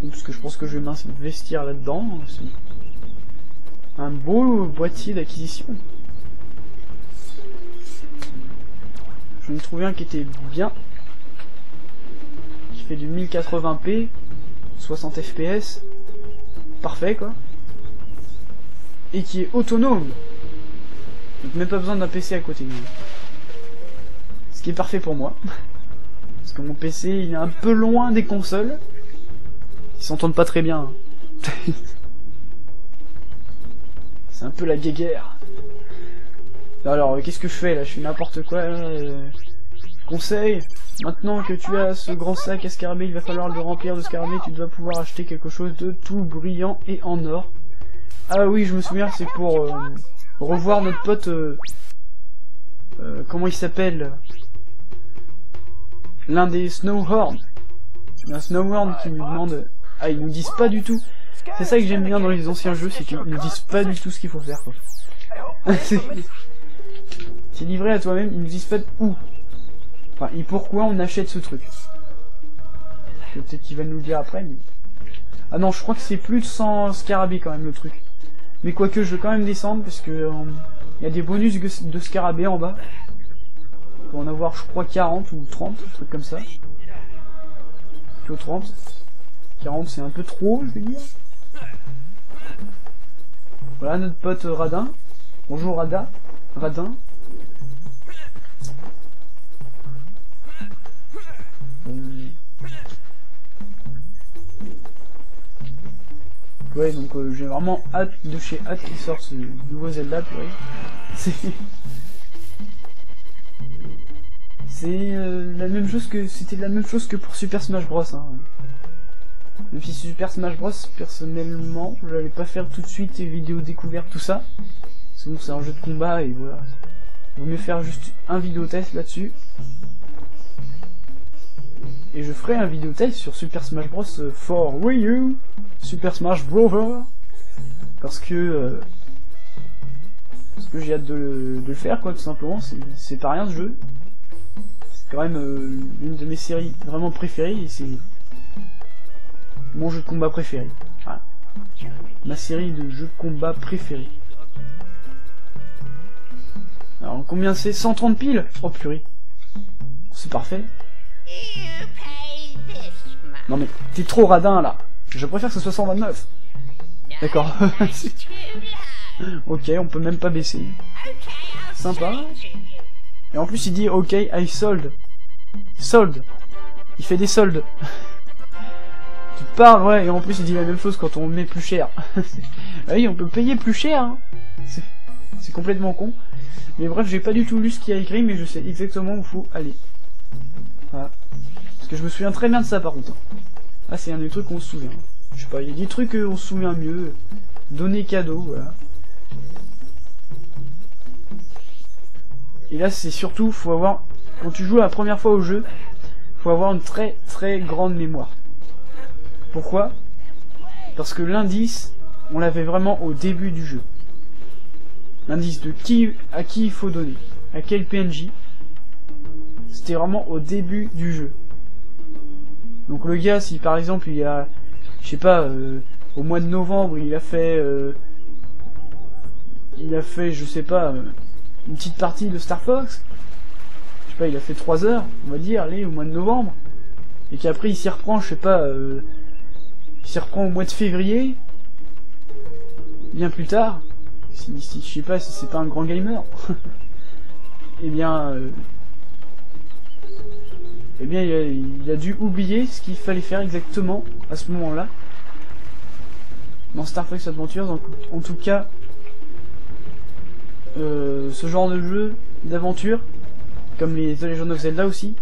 Parce que je pense que je vais m'investir là-dedans. C'est Un beau boîtier d'acquisition. J'en ai trouvé un qui était bien. Qui fait du 1080p, 60 fps. Parfait quoi. Et qui est autonome. Donc même pas besoin d'un PC à côté. Ce qui est parfait pour moi. Parce que mon PC il est un peu loin des consoles. Ils s'entendent pas très bien. C'est un peu la guéguerre. Alors, qu'est-ce que je fais là? Je fais n'importe quoi. euh, Conseil, maintenant que tu as ce grand sac à il va falloir le remplir de scarabée. Tu dois pouvoir acheter quelque chose de tout brillant et en or. Ah oui, je me souviens, c'est pour euh, revoir notre pote. euh, euh, comment il s'appelle L'un des Snowhorn. Un Snowhorn qui nous demande. Ah, ils nous disent pas du tout. C'est ça que j'aime bien dans les anciens jeux, c'est qu'ils nous disent pas du tout ce qu'il faut faire. C'est livré à toi-même, ils nous disent pas où. Enfin, et pourquoi on achète ce truc. Peut-être qu'il va nous le dire après, mais... Ah non, je crois que c'est plus de 100 scarabées quand même le truc. Mais quoique, je vais quand même descendre, parce que... euh, Il y a des bonus de scarabées en bas. Peut en avoir, je crois, 40 ou 30, un truc comme ça. Plutôt 30. 40, c'est un peu trop, je veux dire. Voilà notre pote Radin. Bonjour Radin. Radin. Ouais, donc euh, j'ai vraiment hâte de chez hâte qu'il sorte ce nouveau Zelda. C'est... Euh, la même chose que... C'était la même chose que pour Super Smash Bros. Hein. Même si Super Smash Bros, personnellement, j'allais pas faire tout de suite les vidéos découvertes, tout ça. Sinon c'est un jeu de combat et voilà. Vaut mieux faire juste un vidéo test là-dessus. Et je ferai un vidéo test sur Super Smash Bros euh, for Wii U, Super Smash Bros. Parce que euh, parce que j'ai hâte de le, faire quoi tout simplement. C'est- pas rien ce jeu. C'est quand même euh, une de mes séries vraiment préférées c'est mon jeu de combat préféré. Ma série de jeux de combat préférés. Alors combien c'est? 130 piles? Oh purée. C'est parfait. Non mais t'es trop radin là. Je préfère que ce soit 129. D'accord. ok, on peut même pas baisser. Sympa. Et en plus il dit ok, I sold. Sold. Il fait des soldes. tu parles, ouais, et en plus il dit la même chose quand on met plus cher. oui, on peut payer plus cher. hein. C'est- complètement con. Mais bref, j'ai pas du tout lu ce qu'il a écrit, mais je sais exactement où faut aller. Je me souviens très bien de ça par contre. Ah, c'est un des trucs qu'on se souvient. Je sais pas, il y a des trucs qu'on se souvient mieux. Donner cadeau, voilà. Et là, c'est surtout, faut avoir, quand tu joues la première fois au jeu, faut avoir une très très grande mémoire. Pourquoi? Parce que l'indice, on l'avait vraiment au début du jeu. L'indice de qui, à qui il faut donner, à quel PNJ. C'était vraiment au début du jeu. Donc le gars, si par exemple il a, je sais pas, euh, au mois de novembre, il a fait... euh, il a fait, je sais pas, euh, une petite partie de Star Fox. Je sais pas, il a fait 3 heures, on va dire, allez, au mois de novembre. Et qu'après il s'y reprend, je sais pas, euh, il s'y reprend au mois de février. Bien plus tard. Si, je sais pas si c'est pas un grand gamer. eh bien... eh bien, il a, dû oublier ce qu'il fallait faire exactement à ce moment-là. Dans Star Fox Adventures, en tout cas, euh, ce genre de jeu d'aventure, comme les The Legend of Zelda aussi,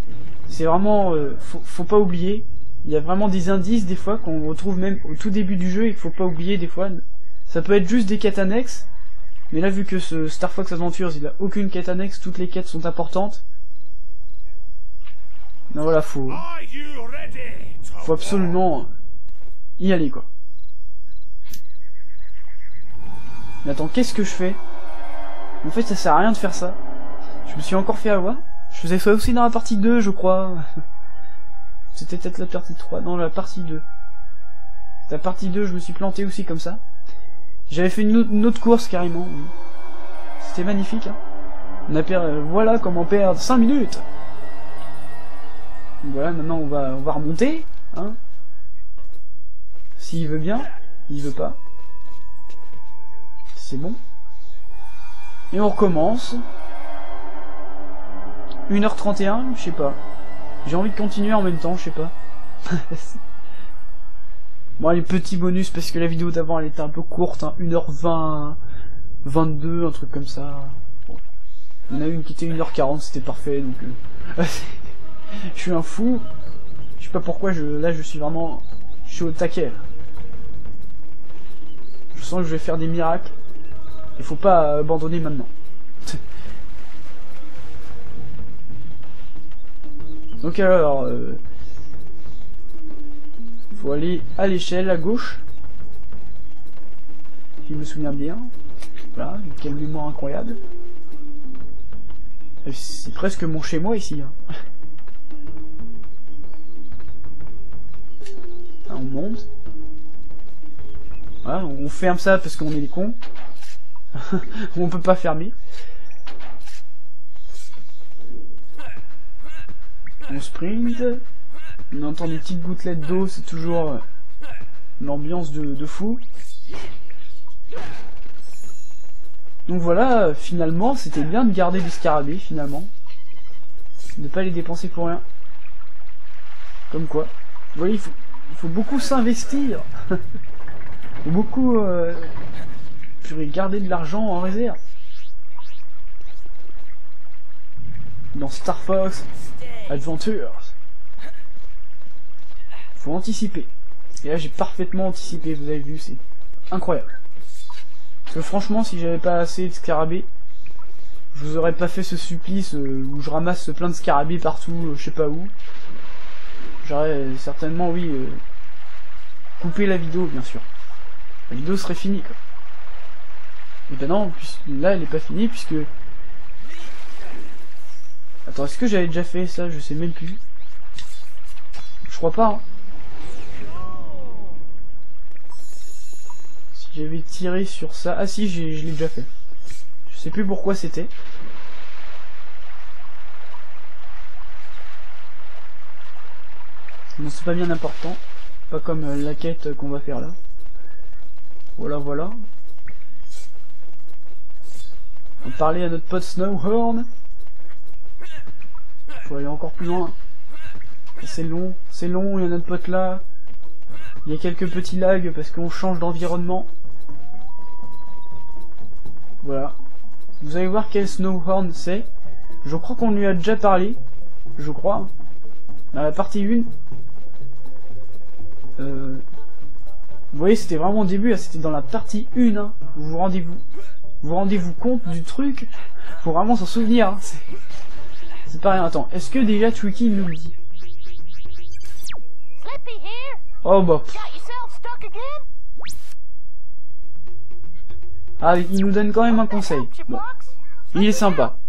c'est vraiment, euh, faut, faut pas oublier. Il y a vraiment des indices des fois qu'on retrouve même au tout début du jeu et qu'il faut pas oublier des fois. Ça peut être juste des quêtes annexes, mais là vu que ce Star Fox Adventures il a aucune quête annexe, toutes les quêtes sont importantes. Non voilà, faut, faut absolument y aller quoi. Mais attends, qu'est-ce que je fais? En fait, ça sert à rien de faire ça. Je me suis encore fait avoir. Je faisais ça aussi dans la partie 2, je crois. C'était peut-être la partie 3, non, la partie 2. La partie 2, je me suis planté aussi comme ça. J'avais fait une, autre- une autre course carrément. C'était magnifique. Hein. On a per- Voilà comment perdre 5 minutes. Voilà, maintenant on va, on va remonter. Hein. S'il veut bien, il veut pas. C'est bon. Et on recommence. 1h31, je sais pas. J'ai envie de continuer en même temps, je sais pas. bon, les petits bonus, parce que la vidéo d'avant, elle était un peu courte, hein, 1h20, 22, un truc comme ça. Bon. Il y en a une qui était 1h40, c'était parfait, donc... euh, je suis un fou. Je sais pas pourquoi, je, là, je suis vraiment... Je suis au taquet. Je sens que je vais faire des miracles. Il faut pas abandonner maintenant. Donc alors, euh, faut aller à l'échelle à gauche. Si je me souviens bien. Voilà, quelle mémoire incroyable. Et C'est presque mon chez moi ici. hein. on monte. On ferme ça parce qu'on est des cons. on peut pas fermer. On sprint. On entend des petites gouttelettes d'eau, c'est toujours euh, une ambiance de, fou. Donc voilà, finalement, c'était bien de garder des scarabées, finalement. Ne pas les dépenser pour rien. Comme quoi. Vous voyez, il faut, faut beaucoup s'investir. faut beaucoup... Euh, garder de l'argent en réserve. Dans Star Fox Adventures. Faut anticiper. Et là, j'ai parfaitement anticipé, vous avez vu, c'est incroyable. Parce que franchement, si j'avais pas assez de scarabées, je vous aurais pas fait ce supplice euh, où je ramasse plein de scarabées partout, euh, je sais pas où. J'aurais euh, certainement, oui, euh, coupé la vidéo, bien sûr. La vidéo serait finie, quoi. Et ben non, là, elle est pas finie, puisque... Attends, est-ce que j'avais déjà fait ça? Je sais même plus. Je crois pas, hein. Si j'avais tiré sur ça... Ah si, je l'ai déjà fait. Je sais plus pourquoi c'était. Non, c'est pas bien important. Pas comme euh, la quête qu'on va faire là. Voilà, voilà. On parler à notre pote Snowhorn. Faut aller encore plus loin. C'est long, c'est long, il y a notre pote là. Il y a quelques petits lags parce qu'on change d'environnement. Voilà. Vous allez voir quel Snowhorn c'est. Je crois qu'on lui a déjà parlé. Je crois. Dans la partie 1. Euh... Vous voyez, c'était vraiment au début, là, c'était dans la partie 1. Hein. Vous vous rendez-vous vous vous rendez-vous compte du truc Faut vraiment s'en souvenir. Hein. C'est- pas rien. Attends, est-ce que déjà Twiki nous le dit? Oh bah... Ah, il nous donne quand même un conseil. Bon, il est sympa.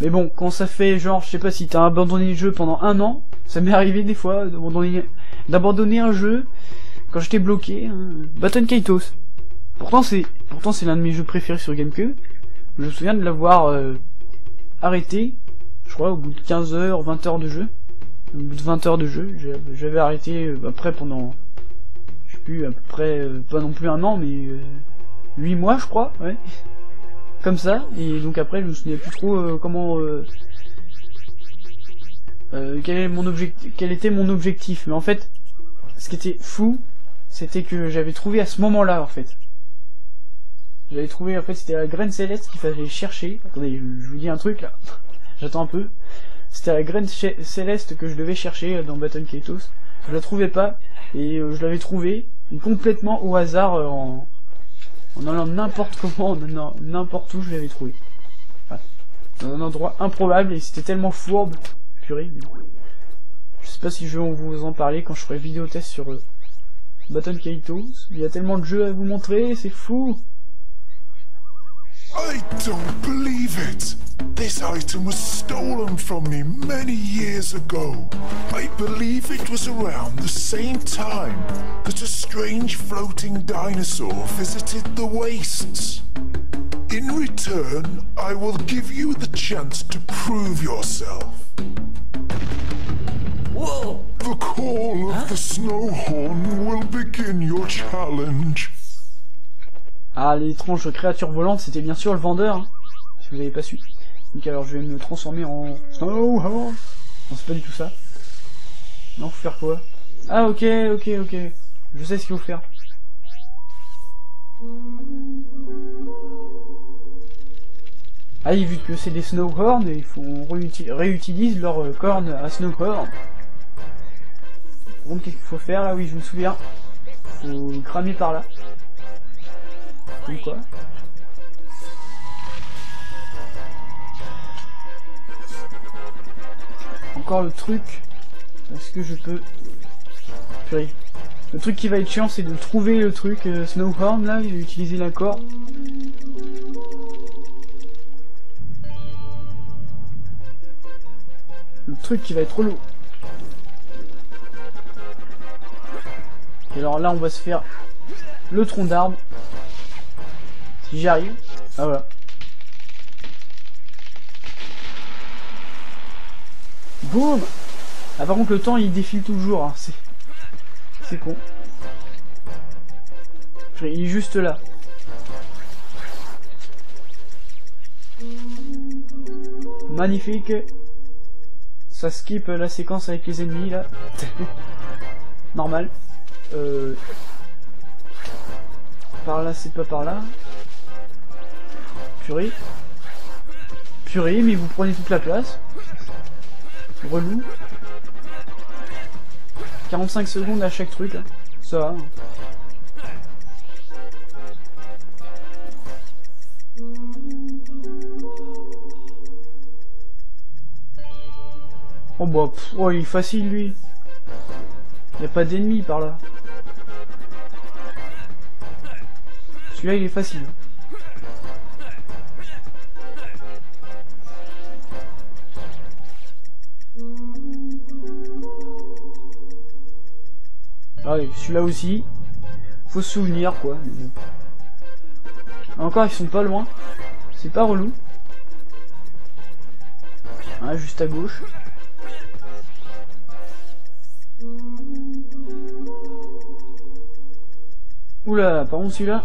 Mais bon, quand ça fait genre, je sais pas si t'as abandonné le jeu pendant un an, ça m'est arrivé des fois d'abandonner d'abandonner un jeu quand j'étais bloqué, hein, Kaitos. Pourtant c'est pourtant c'est l'un de mes jeux préférés sur GameCube. Je me souviens de l'avoir euh, arrêté, je crois au bout de 15 heures, 20 heures de jeu. Au bout de 20 heures de jeu, j'avais arrêté euh, après pendant je sais plus à peu près euh, pas non plus un an mais euh, 8 mois je crois, ouais. Comme ça et donc après je me souvenais plus trop comment euh, quel, était mon objectif? Mais en fait, ce qui était fou, c'était que j'avais trouvé à ce moment-là, en fait. J'avais trouvé, en fait, c'était la graine céleste qu'il fallait chercher. Attendez, je, vous dis un truc, là. J'attends un peu. C'était la graine céleste que je devais chercher euh, dans Baton Kaitos. Je la trouvais pas, et euh, je l'avais trouvée complètement au hasard, en, allant n'importe comment, n'importe où, je l'avais trouvée. Voilà. Dans un endroit improbable, et c'était tellement fourbe. Purée, je sais pas si je vais vous en parler quand je ferai vidéo test sur euh, Baton Kaitos. Il y a tellement de jeux à vous montrer, c'est fou. I don't believe it! This item was stolen from me many years ago. I believe it was around the same time that a strange floating dinosaur visited the wastes. In return, I will give you the chance to prove yourself. Whoa! The call of the Snowhorn will begin your challenge. Ah, l'étrange créature volante, c'était bien sûr le vendeur, hein, si vous n'avez pas su. Donc alors je vais me transformer en Snowhorn. Non, c'est pas du tout ça. Non, faut faire quoi? Ah, ok, ok, ok. Je sais ce qu'il faut faire. Ah, vu que c'est des Snowhorn, il faut réutilise leur euh, corne à Snowhorn. Donc qu'est-ce qu'il faut faire là? Oui, je me souviens. Faut cramer par là. Comme quoi Encore le truc. Est-ce que je peux... Purée. Le truc qui va être chiant, c'est de trouver le truc euh, Snowhorn là, et utiliser l'accord. Truc qui va être relou. Et alors là, on va se faire le tronc d'arbre. Si j'y arrive. Ah voilà. Boum Ah par contre le temps il défile toujours, hein. c'est... C'est con. Il est juste là. Magnifique. Ça skip la séquence avec les ennemis là. Normal. Euh... Par là, c'est pas par là. Purée. Purée, mais vous prenez toute la place. Relou. 45 secondes à chaque truc. hein. Ça va. hein. Oh bah, pff, oh, il est facile lui. Y a pas d'ennemis par là. Celui-là il est facile. Ah oui, celui-là aussi. Faut se souvenir quoi. Encore ils sont pas loin. C'est pas relou. Ah, juste à gauche. Oula, par contre celui-là.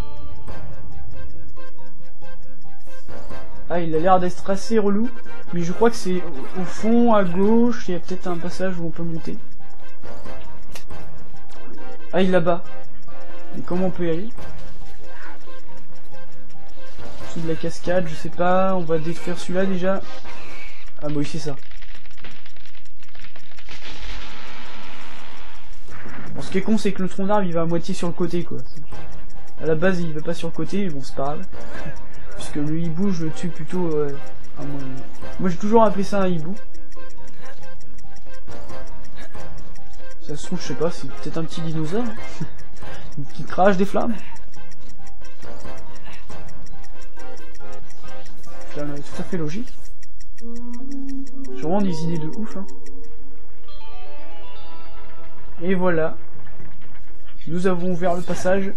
Ah, il a l'air d'être assez relou. Mais je crois que c'est au, fond, à gauche, il y a peut-être un passage où on peut monter. Ah, il est là-bas. Mais comment on peut y aller? Sous de la cascade, je sais pas. On va détruire celui-là déjà. Ah bah oui, c'est ça. Bon, ce qui est con, c'est que le tronc d'arbre, il va à moitié sur le côté, quoi. À la base, il va pas sur le côté, mais bon, c'est pas grave. Puisque le hibou, je le tue plutôt... euh, moi, j'ai toujours appelé ça un hibou. Ça se trouve, je sais pas, c'est peut-être un petit dinosaure. hein. qui crache des flammes. C'est quand même tout à fait logique. J'ai vraiment des idées de ouf. Hein. Et voilà. Nous avons ouvert le passage.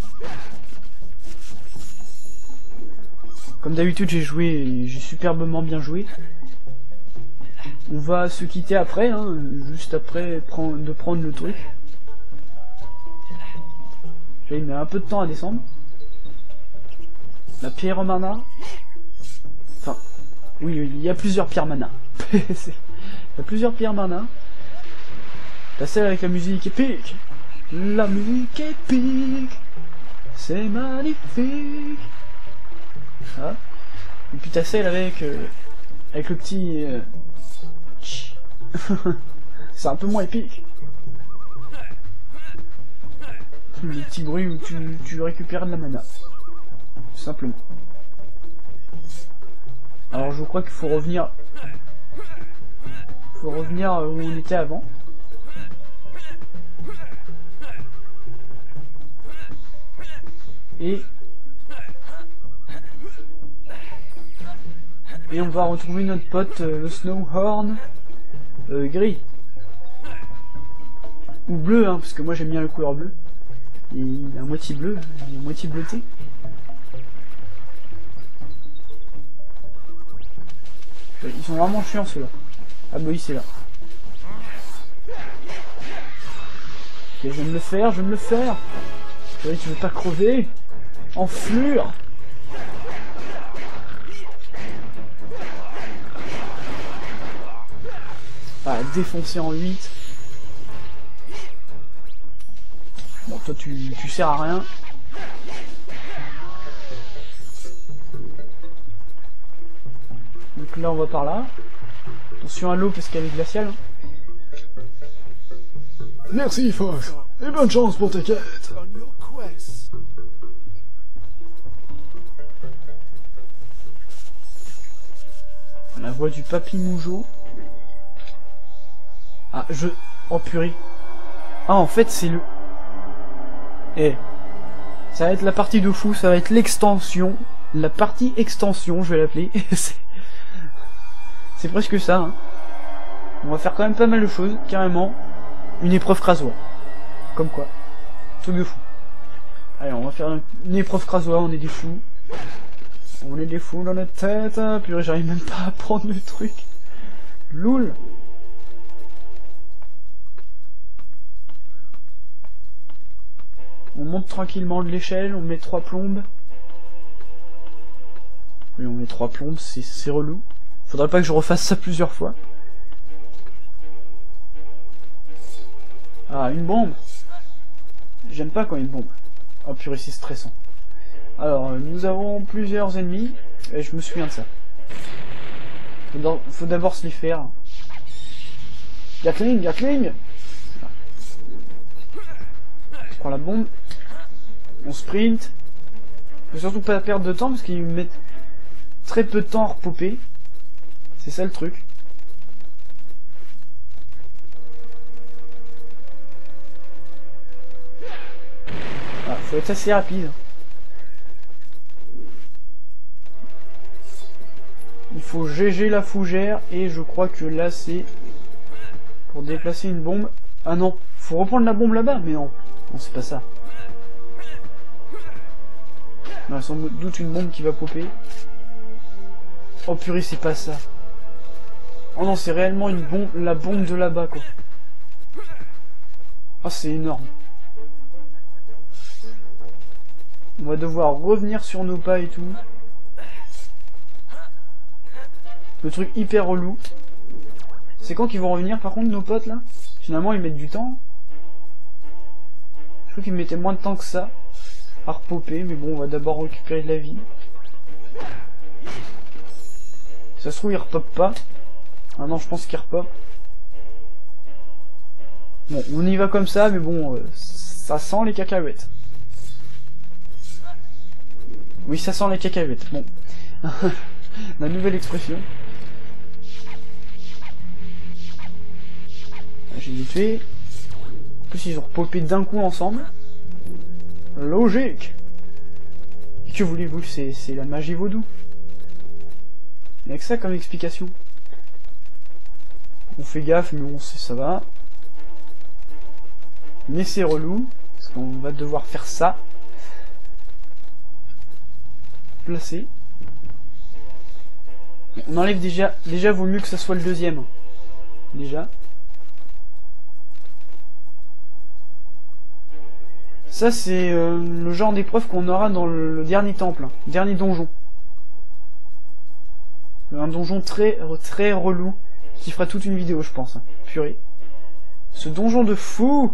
Comme d'habitude, j'ai joué, j'ai superbement bien joué. On va se quitter après, hein, juste après de prendre le truc. Il met un peu de temps à descendre. La pierre mana. Enfin, oui, oui, il y a plusieurs pierres mana. il y a plusieurs pierres mana. La celle avec la musique épique. La musique épique. C'est magnifique. Ah. Et puis t'as celle avec, euh, avec le petit... euh, C'est un peu moins épique. Le petit bruit où tu, récupères de la mana. Tout simplement. Alors je crois qu'il faut revenir... faut revenir où on était avant. Et... Et on va retrouver notre pote, euh, le Snowhorn, euh, gris. Ou bleu, hein, parce que moi j'aime bien la couleur bleue. Il est à moitié bleu, à moitié bleuté. Ils sont vraiment chiants ceux-là. Ah bah oui, c'est là. Ok, je vais me le faire, je vais me le faire. Tu veux pas crever? Enflure Ah, défoncé en 8. Bon, toi, tu, tu sers à rien. Donc là, on va par là. Attention à l'eau parce qu'elle est glaciale. hein. Merci, Fox. Et bonne chance pour tes quêtes. Du papy Moujo. Ah, je... Oh purée. Ah, en fait, c'est le... Eh. Ça va être la partie de fou, ça va être l'extension. La partie extension, je vais l'appeler. C'est- c'est presque ça, hein. On va faire quand même pas mal de choses, carrément. Une épreuve crasoir. Comme quoi. Truc de fou. Allez, on va faire une épreuve crasoir, on est des fous. On est des fous dans notre tête. hein. Purée, j'arrive même pas à prendre le truc. Loul. On monte tranquillement de l'échelle, on met trois plombes. Oui, on met trois plombes, c'est relou. Faudrait pas que je refasse ça plusieurs fois. Ah, une bombe J'aime pas quand il y a une bombe. Oh purée, c'est stressant. Alors, euh, nous avons plusieurs ennemis, et je me souviens de ça. Faut d'ab- Faut d'abord se les faire. Gatling, Gatling Je prends la bombe. On sprint. Faut surtout pas perdre de temps parce qu'ils mettent très peu de temps à repopper. C'est ça le truc. Ah, faut être assez rapide. Il faut GG la fougère et je crois que là c'est pour déplacer une bombe. Ah non, faut reprendre la bombe là-bas, mais non, non c'est pas ça. Non, sans doute une bombe qui va popper. Oh purée, c'est pas ça. Oh non, c'est réellement une bombe, la bombe de là-bas quoi. Oh c'est énorme. On va devoir revenir sur nos pas et tout. Le truc hyper relou. C'est quand qu'ils vont revenir par contre nos potes là? Finalement ils mettent du temps. Je crois qu'ils mettaient moins de temps que ça à repopper, mais bon on va d'abord récupérer de la vie. Ça se trouve ils repopent pas. Ah non je pense qu'ils repopent. Bon on y va comme ça, mais bon euh, ça sent les cacahuètes. Oui ça sent les cacahuètes, bon. La nouvelle expression. J'ai les tué. En plus, ils ont repopé d'un coup ensemble. Logique. Que voulez-vous C'est la magie vaudou. Il y a que ça comme explication. On fait gaffe, mais on sait ça va. Mais c'est relou. Parce qu'on va devoir faire ça. Placer. On enlève déjà... Déjà, vaut mieux que ça soit le deuxième. Déjà. Ça, c'est euh, le genre d'épreuve qu'on aura dans le, dernier temple. hein, dernier donjon. Un donjon très, très relou. Qui fera toute une vidéo, je pense. hein. Purée. Ce donjon de fou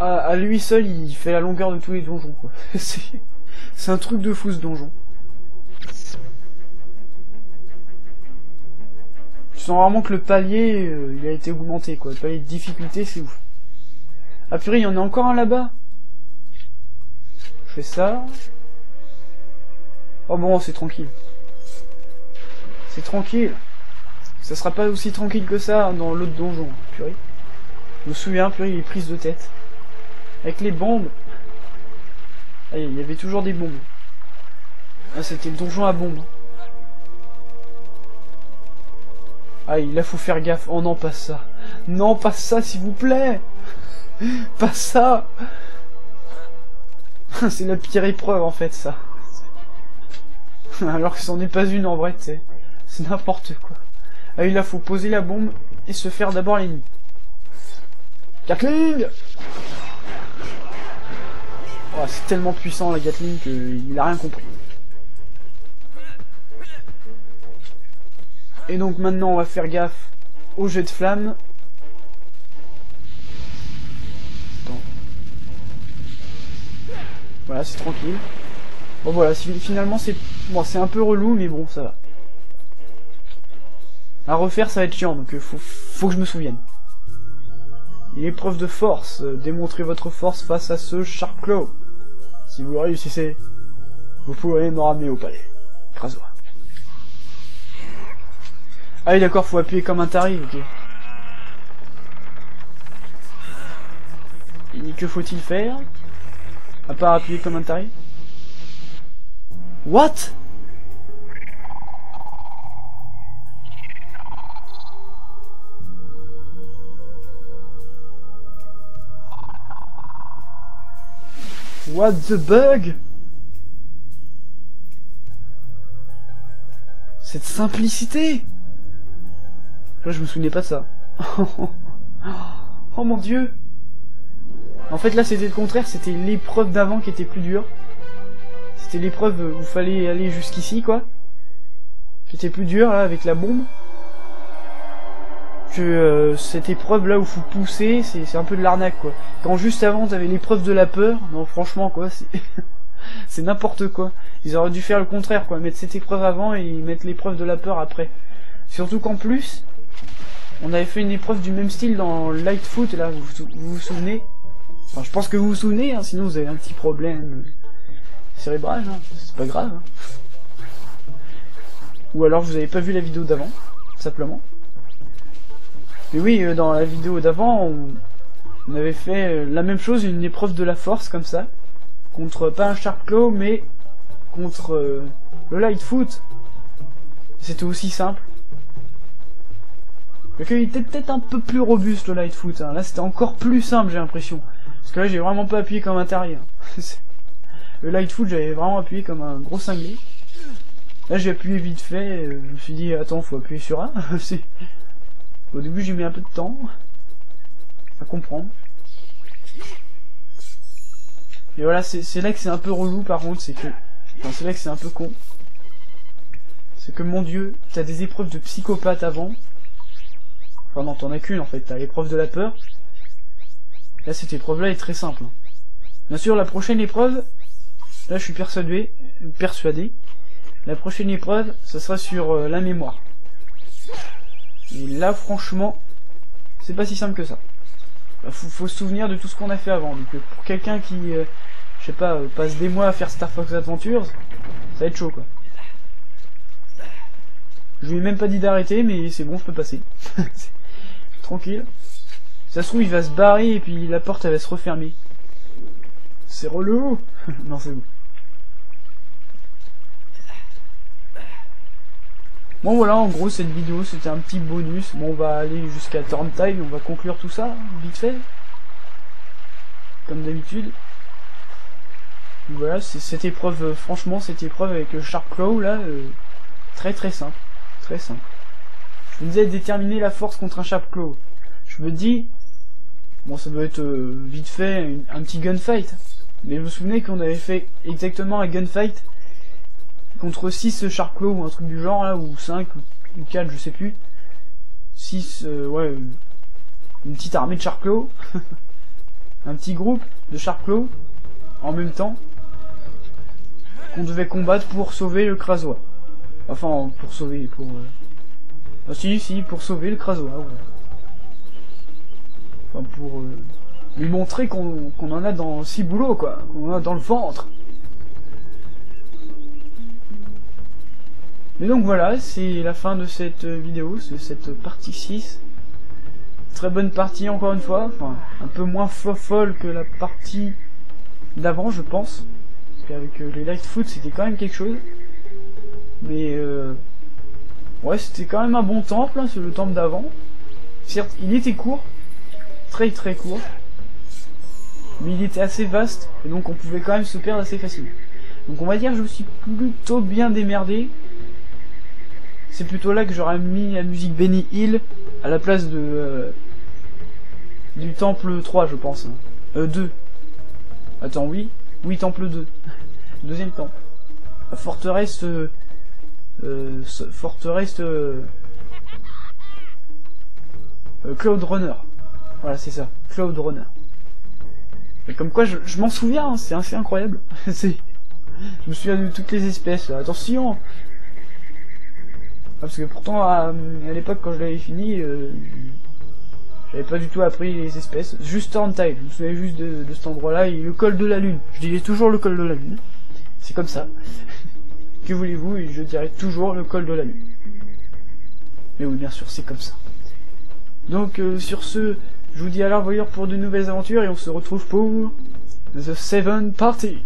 à, lui seul, il fait la longueur de tous les donjons, quoi. c'est c'est un truc de fou, ce donjon. Tu sens vraiment que le palier, euh, il a été augmenté, quoi. Le palier de difficulté, c'est ouf. Ah purée, il y en a encore un là-bas? Ça. Oh bon, c'est tranquille. C'est tranquille. Ça sera pas aussi tranquille que ça dans l'autre donjon, purée. Je me souviens, purée, les prises de tête. Avec les bombes. Il y avait toujours des bombes. Ah, c'était le donjon à bombes. Ah, là, faut faire gaffe. Oh non, pas ça. Non, pas ça, s'il vous plaît. Pas ça. C'est la pire épreuve, en fait, ça. Alors que c'en est pas une, en vrai, tu. C'est n'importe quoi. Ah, là, faut poser la bombe et se faire d'abord l'ennemi. Gatling Oh, c'est tellement puissant la Gatling qu'il a rien compris. Et donc maintenant on va faire gaffe au jet de flamme. Voilà, c'est tranquille. Bon voilà, finalement c'est bon, c'est un peu relou mais bon, ça va. À refaire ça va être chiant donc euh, faut, faut que je me souvienne. Une épreuve de force, euh, démontrez votre force face à ce Sharp Claw. Si vous réussissez, vous pourrez me ramener au palais. Écrase-toi. Ah oui d'accord, faut appuyer comme un taré, ok. Et que faut-il faire? À part appuyer comme un taré What? What the bug? Cette simplicité! Là, je me souvenais pas de ça. oh mon dieu En fait, là, c'était le contraire, c'était l'épreuve d'avant qui était plus dure. C'était l'épreuve où il fallait aller jusqu'ici, quoi. Qui était plus dure, là, avec la bombe. Que euh, cette épreuve, là, où faut pousser, c'est un peu de l'arnaque, quoi. Quand juste avant, t'avais l'épreuve de la peur, non, franchement, quoi, c'est... n'importe quoi. Ils auraient dû faire le contraire, quoi. Mettre cette épreuve avant et mettre l'épreuve de la peur après. Surtout qu'en plus, on avait fait une épreuve du même style dans Lightfoot, là, vous vous souvenez? Enfin, je pense que vous vous souvenez, hein, sinon vous avez un petit problème cérébral, hein. c'est pas grave. hein. Ou alors vous avez pas vu la vidéo d'avant, simplement. Mais oui, euh, dans la vidéo d'avant, on, on avait fait euh, la même chose, une épreuve de la force, comme ça. Contre, pas un Sharp Claw, mais contre euh, le Lightfoot. C'était aussi simple. Donc il était peut-être un peu plus robuste le Lightfoot. Hein. Là c'était encore plus simple j'ai l'impression. Parce que là j'ai vraiment pas appuyé comme un taré. hein. le Lightfoot j'avais vraiment appuyé comme un gros cinglé. Là j'ai appuyé vite fait. Je me suis dit attends faut appuyer sur. C'est- Au début j'ai mis un peu de temps à comprendre. Et voilà c'est là que c'est un peu relou par contre c'est que... Enfin c'est là que c'est un peu con. C'est que mon dieu, t'as des épreuves de psychopathe avant. Enfin non, t'en as qu'une en fait, t'as l'épreuve de la peur. Là, cette épreuve-là est très simple. hein. Bien sûr, la prochaine épreuve, là je suis persuadé, persuadé, la prochaine épreuve, ça sera sur euh, la mémoire. Et là, franchement, c'est pas si simple que ça. Bah, faut, se souvenir de tout ce qu'on a fait avant. Donc euh, pour quelqu'un qui, euh, je sais pas, passe des mois à faire Star Fox Adventures, ça va être chaud quoi. Je lui ai même pas dit d'arrêter, mais c'est bon, je peux passer. Tranquille. Se trouve, il va se barrer et puis la porte elle va se refermer. C'est relou Non, c'est bon. Bon voilà, en gros cette vidéo c'était un petit bonus. Bon on va aller jusqu'à Turn Time, on va conclure tout ça, vite fait. comme d'habitude. Voilà, c'est cette épreuve, euh, franchement, cette épreuve avec le Sharp Claw, là, euh, très très simple. Très simple. Je me disais déterminer la force contre un Sharp Claw. Je me dis, bon, ça doit être euh, vite fait un petit gunfight. Mais je me souvenais qu'on avait fait exactement un gunfight contre 6 Sharp Claw ou un truc du genre, là, ou 5 ou 4, je sais plus. 6, ouais, une petite armée de Sharp Claw. un petit groupe de Sharp Claw en même temps qu'on devait combattre pour sauver le Krasoa. Enfin, pour sauver, pour... euh, Ah si, si, pour sauver le Krasoa, ouais. Enfin, pour euh, lui montrer qu'on en a dans six boulots, quoi. Qu'on en a dans le ventre. Mais donc voilà, c'est la fin de cette vidéo, c'est cette partie 6. Très bonne partie encore une fois, enfin un peu moins fo- folle que la partie d'avant je pense. Parce qu'avec euh, les light foot c'était quand même quelque chose. Mais euh, ouais c'était quand même un bon temple, hein, c'est le temple d'avant. Certes il était court, très très court. Mais il était assez vaste, et donc on pouvait quand même se perdre assez facilement. Donc on va dire je me suis plutôt bien démerdé. C'est plutôt là que j'aurais mis la musique Benny Hill à la place de euh, du temple 3 je pense. hein. Euh 2. Attends oui, oui temple 2. Deuxième temple. La forteresse euh, euh, forteresse euh, euh, Cloud Runner. Voilà, c'est ça, Cloud Runner. Et comme quoi je, je m'en souviens, hein, c'est assez incroyable. c'est je me souviens de toutes les espèces là. Attention, ah, parce que pourtant, à, à l'époque, quand je l'avais fini, euh, j'avais pas du tout appris les espèces. Juste Horntail, je me souviens juste de, de cet endroit-là, et le col de la lune. Je disais toujours le col de la lune. C'est comme ça. que voulez-vous, je dirais toujours le col de la lune. Mais oui, bien sûr, c'est comme ça. Donc, euh, sur ce, je vous dis à la revoyure pour de nouvelles aventures, et on se retrouve pour The Seven Party.